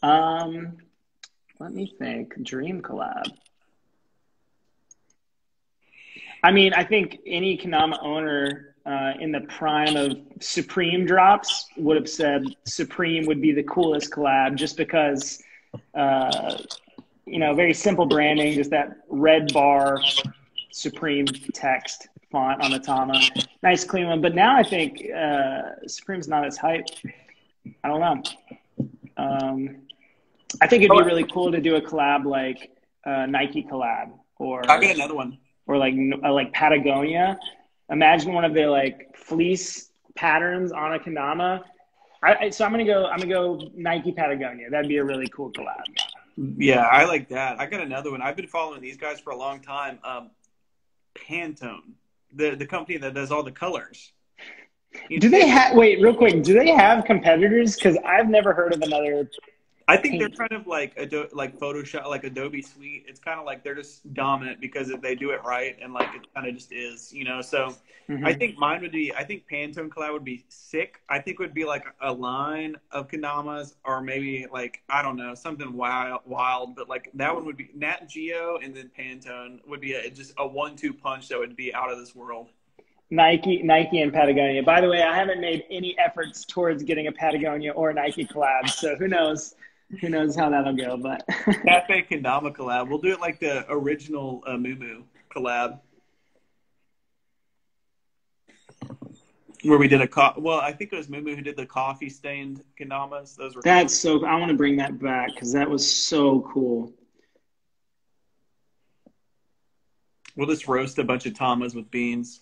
Um, let me think. Dream collab. I mean, I think any kendama owner uh, in the prime of Supreme drops would have said Supreme would be the coolest collab just because, uh, you know, very simple branding, just that red bar Supreme text font on the Tama. Nice clean one. But now I think uh, Supreme's not as hype. I don't know. Um, I think it'd be really cool to do a collab like uh, Nike collab or I got another one. or like uh, like Patagonia. Imagine one of the like fleece patterns on a kendama. I, so I'm gonna go. I'm gonna go Nike Patagonia. That'd be a really cool collab. Yeah, I like that. I got another one. I've been following these guys for a long time. Um, Pantone, the the company that does all the colors. Do they have? Wait, real quick. Do they have competitors? Because I've never heard of another I think they're kind of like Adobe, like Photoshop, like Adobe Suite. It's kind of like they're just dominant because if they do it right, and like it kind of just is, you know. So mm-hmm. I think mine would be. I think Pantone collab would be sick. I think would be like a line of kendamas, or maybe like I don't know something wild, wild. But like that one would be Nat Geo, and then Pantone would be a, just a one-two punch that would be out of this world. Nike, Nike, and Patagonia. By the way, I haven't made any efforts towards getting a Patagonia or Nike collab, so who knows? Who knows how that'll go, but Cafe Kendama collab. We'll do it like the original uh, Moo collab. Where we did a co- well, I think it was Moo who did the coffee stained kendamas. Those were that's so. I want to bring that back because that was so cool. We'll just roast a bunch of tamas with beans.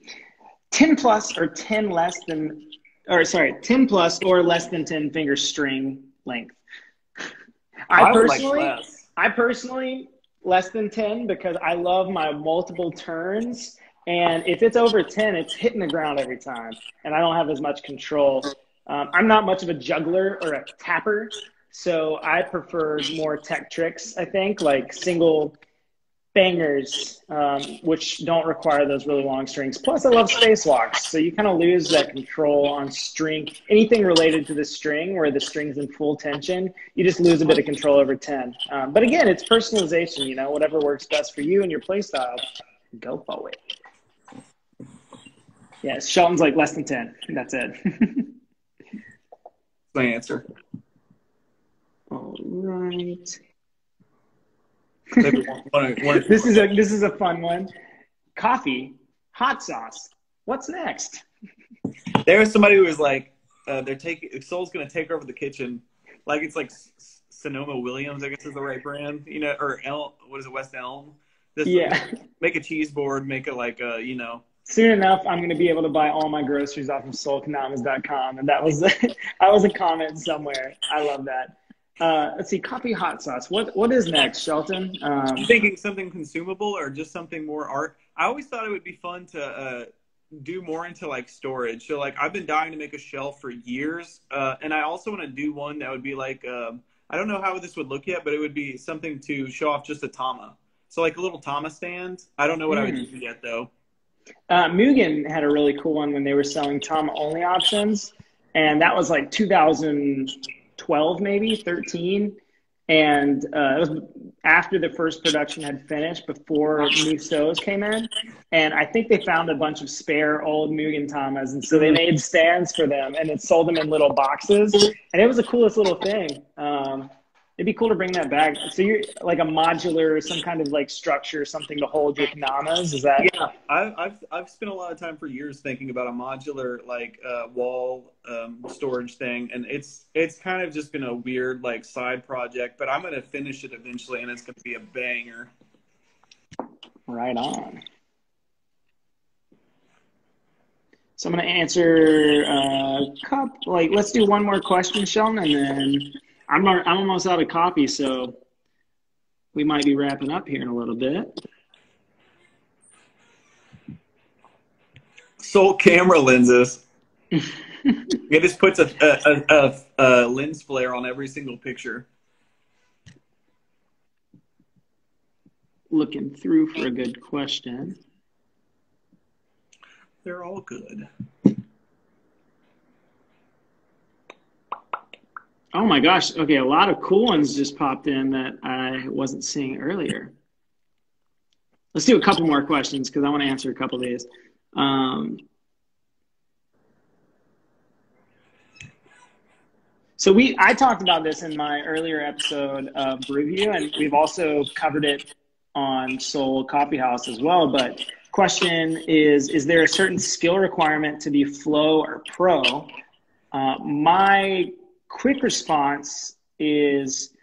ten plus or ten less than, or sorry, ten plus or less than ten finger string length. I, I personally, like I personally less than 10 because I love my multiple turns. And if it's over 10, it's hitting the ground every time. And I don't have as much control. Um, I'm not much of a juggler or a tapper. So I prefer more tech tricks, I think, like single bangers, um, which don't require those really long strings. Plus, I love spacewalks, so you kind of lose that control on string. Anything related to the string where the string's in full tension, you just lose a bit of control over 10. Um, but again, it's personalization, you know, whatever works best for you and your play style, go for it. Yes, Shelton's like less than 10. That's it. My answer. All right this is a this is a fun one. Coffee, hot sauce. What's next? There was somebody who was like, uh, "They're taking Sol's going to take over the kitchen." Like it's like Sonoma Williams, I guess is the right brand, you know, or El, what is it, West Elm? This, yeah. Make a cheese board, make it like a, you know. Soon enough, I'm going to be able to buy all my groceries off of solkendamas.com. And that was, that was a comment somewhere. I love that. Uh, let's see, coffee hot sauce. What what is next, Shelton? Um, thinking something consumable or just something more art. I always thought it would be fun to uh, do more into like storage. So like I've been dying to make a shelf for years, uh, and I also want to do one that would be like um, I don't know how this would look yet, but it would be something to show off just a Tama. So like a little Tama stand. I don't know what mm. I would hmm. do yet though. Uh, Mugen had a really cool one when they were selling Tama only options, and that was like 2000 12 maybe 13 and uh, it was after the first production had finished before new stoves came in and i think they found a bunch of spare old mugen tamas and so they made stands for them and it sold them in little boxes and it was the coolest little thing um, It'd be cool to bring that back. So you're like a modular, some kind of like structure, something to hold your kendamas. Is that? Yeah, I've, I've I've spent a lot of time for years thinking about a modular like uh, wall um, storage thing, and it's it's kind of just been a weird like side project, but I'm gonna finish it eventually, and it's gonna be a banger. Right on. So I'm gonna answer a uh, couple. Like, let's do one more question, Shelton, and then I'm I'm almost out of coffee, so we might be wrapping up here in a little bit. Sol camera lenses. it just puts a, a, a, a, lens flare on every single picture. Looking through for a good question. They're all good. Oh my gosh. Okay, a lot of cool ones just popped in that I wasn't seeing earlier. Let's do a couple more questions because I want to answer a couple of these. Um, so we, I talked about this in my earlier episode of review, and we've also covered it on Sol Coffee House as well. But question is: Is there a certain skill requirement to be flow or pro? Uh, my quick response is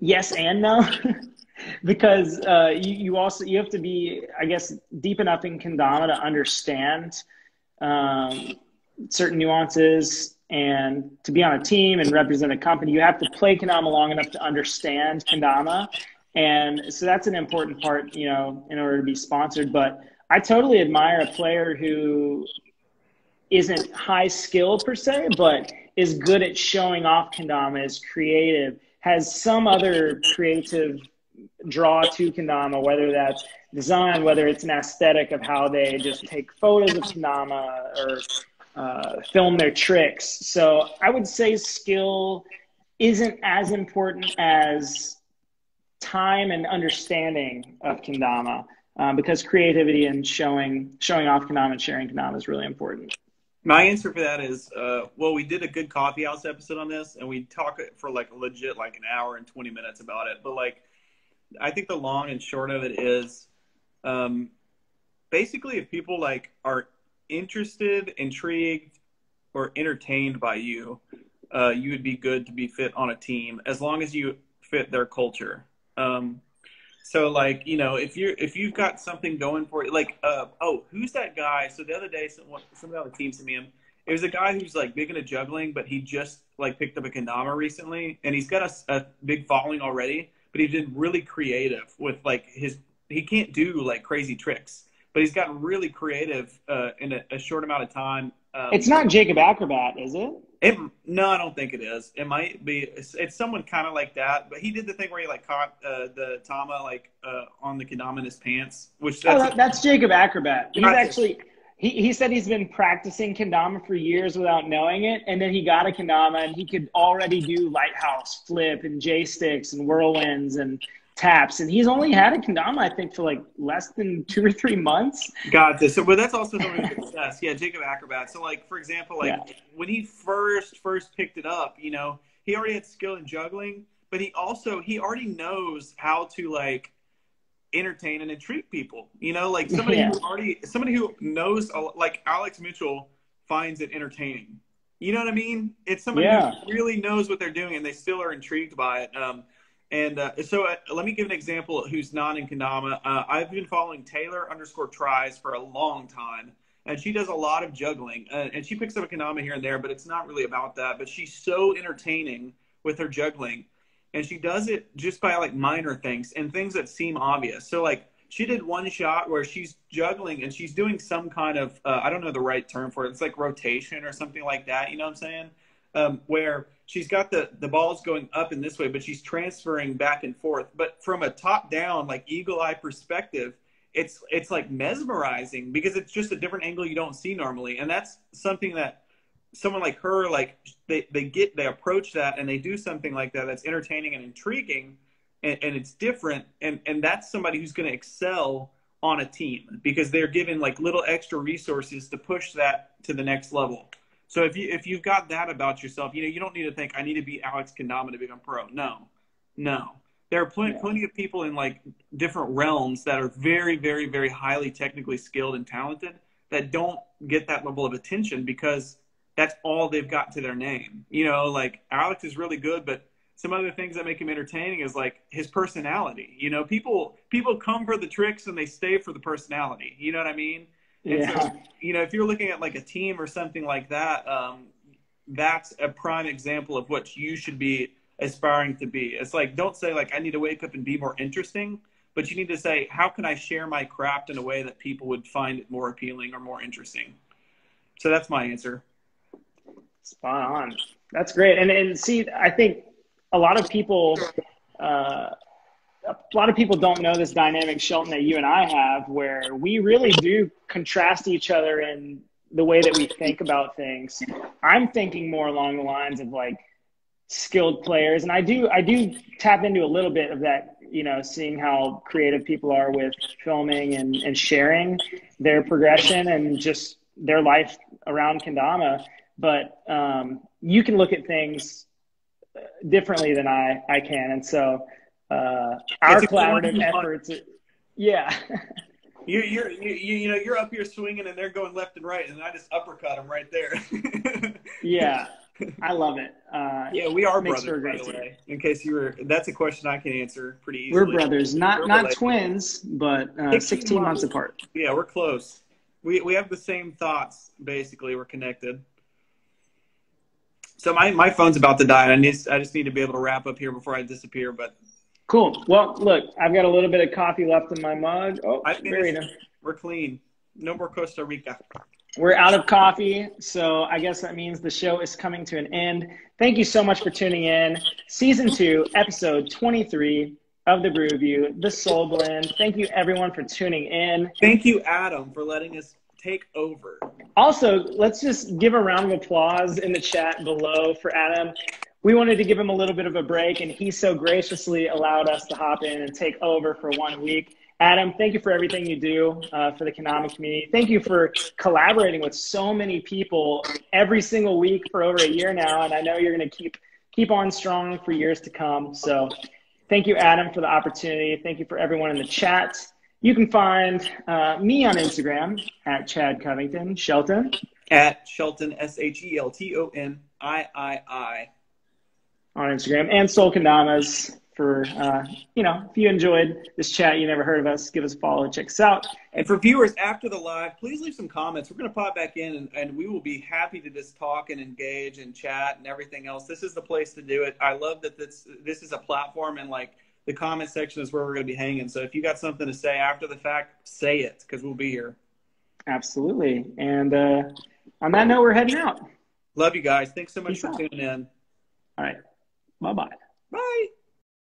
yes and no. because uh, you, you, also you have to be i guess deep enough in kendama to understand um, certain nuances. And to be on a team and represent a company you have to play kendama long enough to understand kendama. And so that's an important part you know in order to be sponsored. But i totally admire a player who isn't high skill per se, but is good at showing off kendama, is creative, has some other creative draw to kendama, whether that's design, whether it's an aesthetic of how they just take photos of kendama or uh, film their tricks. So I would say skill isn't as important as time and understanding of kendama um, because creativity and showing showing off kendama and sharing kendama is really important. My answer for that is, uh, well, we did a good coffee house episode on this, and we talk for like a legit like an hour and twenty minutes about it. But like, I think the long and short of it is, um, basically, if people like are interested, intrigued, or entertained by you, uh, you would be good to be fit on a team as long as you fit their culture. Um, so like you know if you're if you've got something going for you, like uh, oh who's that guy? So the other day someone somebody on the team sent me him. It was a guy who's like big into juggling, but he just like picked up a kendama recently, and he's got a, a big following already. But he's been really creative with like his he can't do like crazy tricks, but he's gotten really creative uh, in a, a, short amount of time. Um, it's not Jacob Acrobat, is it? It no, I don't think it is. It might be. It's, it's someone kind of like that, but he did the thing where he like caught uh, the tama like uh, on the in his pants, which that's, oh, that, that's Jacob Acrobat. He's actually he, he said he's been practicing kendama for years without knowing it, and then he got a kendama and he could already do lighthouse flip and J sticks and whirlwinds and taps, and he's only had a kendama, I think, for like less than two or three months. Got this. So, but that's also something success. Yeah, Jacob Acrobat. So, like for example, like yeah. when he first first picked it up, you know, he already had skill in juggling, but he also he already knows how to like entertain and intrigue people. You know, like somebody yeah. who already somebody who knows like Alex Mitchell finds it entertaining. You know what I mean? It's somebody yeah. who really knows what they're doing and they still are intrigued by it. Um, and uh, so uh, let me give an example who's not in Kendama. Uh, I've been following Taylor underscore tries for a long time, and she does a lot of juggling. Uh, and she picks up a Kendama here and there, but it's not really about that. But she's so entertaining with her juggling. And she does it just by like minor things and things that seem obvious. So, like, she did one shot where she's juggling and she's doing some kind of, uh, I don't know the right term for it. It's like rotation or something like that. You know what I'm saying? Um, where she's got the the balls going up in this way, but she's transferring back and forth. But from a top down, like eagle eye perspective, it's it's like mesmerizing because it's just a different angle you don't see normally, and that's something that someone like her like they they get they approach that and they do something like that that's entertaining and intriguing and, and it's different. And and that's somebody who's going to excel on a team because they're given like little extra resources to push that to the next level so if you if you've got that about yourself, you know you don't need to think I need to be Alex Kendama to become pro. No, no. There are plenty, yeah. plenty of people in like different realms that are very, very, very highly technically skilled and talented that don't get that level of attention because that's all they've got to their name. You know, like Alex is really good, but some other things that make him entertaining is like his personality. You know, people people come for the tricks and they stay for the personality. You know what I mean? And yeah. so, you know, if you're looking at like a team or something like that, um, that's a prime example of what you should be aspiring to be. It's like, don't say like, I need to wake up and be more interesting, but you need to say, how can I share my craft in a way that people would find it more appealing or more interesting? So that's my answer. Spot on. That's great. And, and see, I think a lot of people, uh, a lot of people don't know this dynamic, Shelton, that you and I have, where we really do contrast each other in the way that we think about things. I'm thinking more along the lines of like skilled players, and I do I do tap into a little bit of that. You know, seeing how creative people are with filming and, and sharing their progression and just their life around kendama. But um, you can look at things differently than I I can, and so uh, our collaborative efforts. Yeah. you, you're, you, you know, you're up here swinging and they're going left and right, and I just uppercut them right there. yeah. I love it. Uh, yeah, we are brothers, by the way. In case you were, that's a question I can answer pretty easily. We're brothers, not we're not twins, but uh, 16, 16 months. months apart. Yeah, we're close. We we have the same thoughts. Basically, we're connected. So my, my phone's about to die. and I need I just need to be able to wrap up here before I disappear. But Cool. Well, look, I've got a little bit of coffee left in my mug. Oh, I. We're clean. No more Costa Rica. we're out of coffee, so I guess that means the show is coming to an end. Thank you so much for tuning in. Season two, episode 23 of the Brew Review, the Sol Blend. Thank you, everyone, for tuning in. Thank you, Adam, for letting us take over. Also, let's just give a round of applause in the chat below for Adam. We wanted to give him a little bit of a break, and he so graciously allowed us to hop in and take over for one week. Adam, thank you for everything you do uh, for the kendama community. Thank you for collaborating with so many people every single week for over a year now, and I know you're going to keep keep on strong for years to come. So, thank you, Adam, for the opportunity. Thank you for everyone in the chat. You can find uh, me on Instagram at Chad Covington Shelton. At Shelton S H E L T O N I I I on Instagram and Sol Kendamas for uh, you know if you enjoyed this chat you never heard of us give us a follow check us out. And for viewers after the live please leave some comments. We're going to pop back in and, and we will be happy to just talk and engage and chat and everything else. This is the place to do it. I love that this this is a platform and like the comment section is where we're going to be hanging. So if you got something to say after the fact say it because we'll be here. Absolutely. And uh, on that note we're heading out. Love you guys. Thanks so much Peace for out. tuning in. All right bye-bye. Bye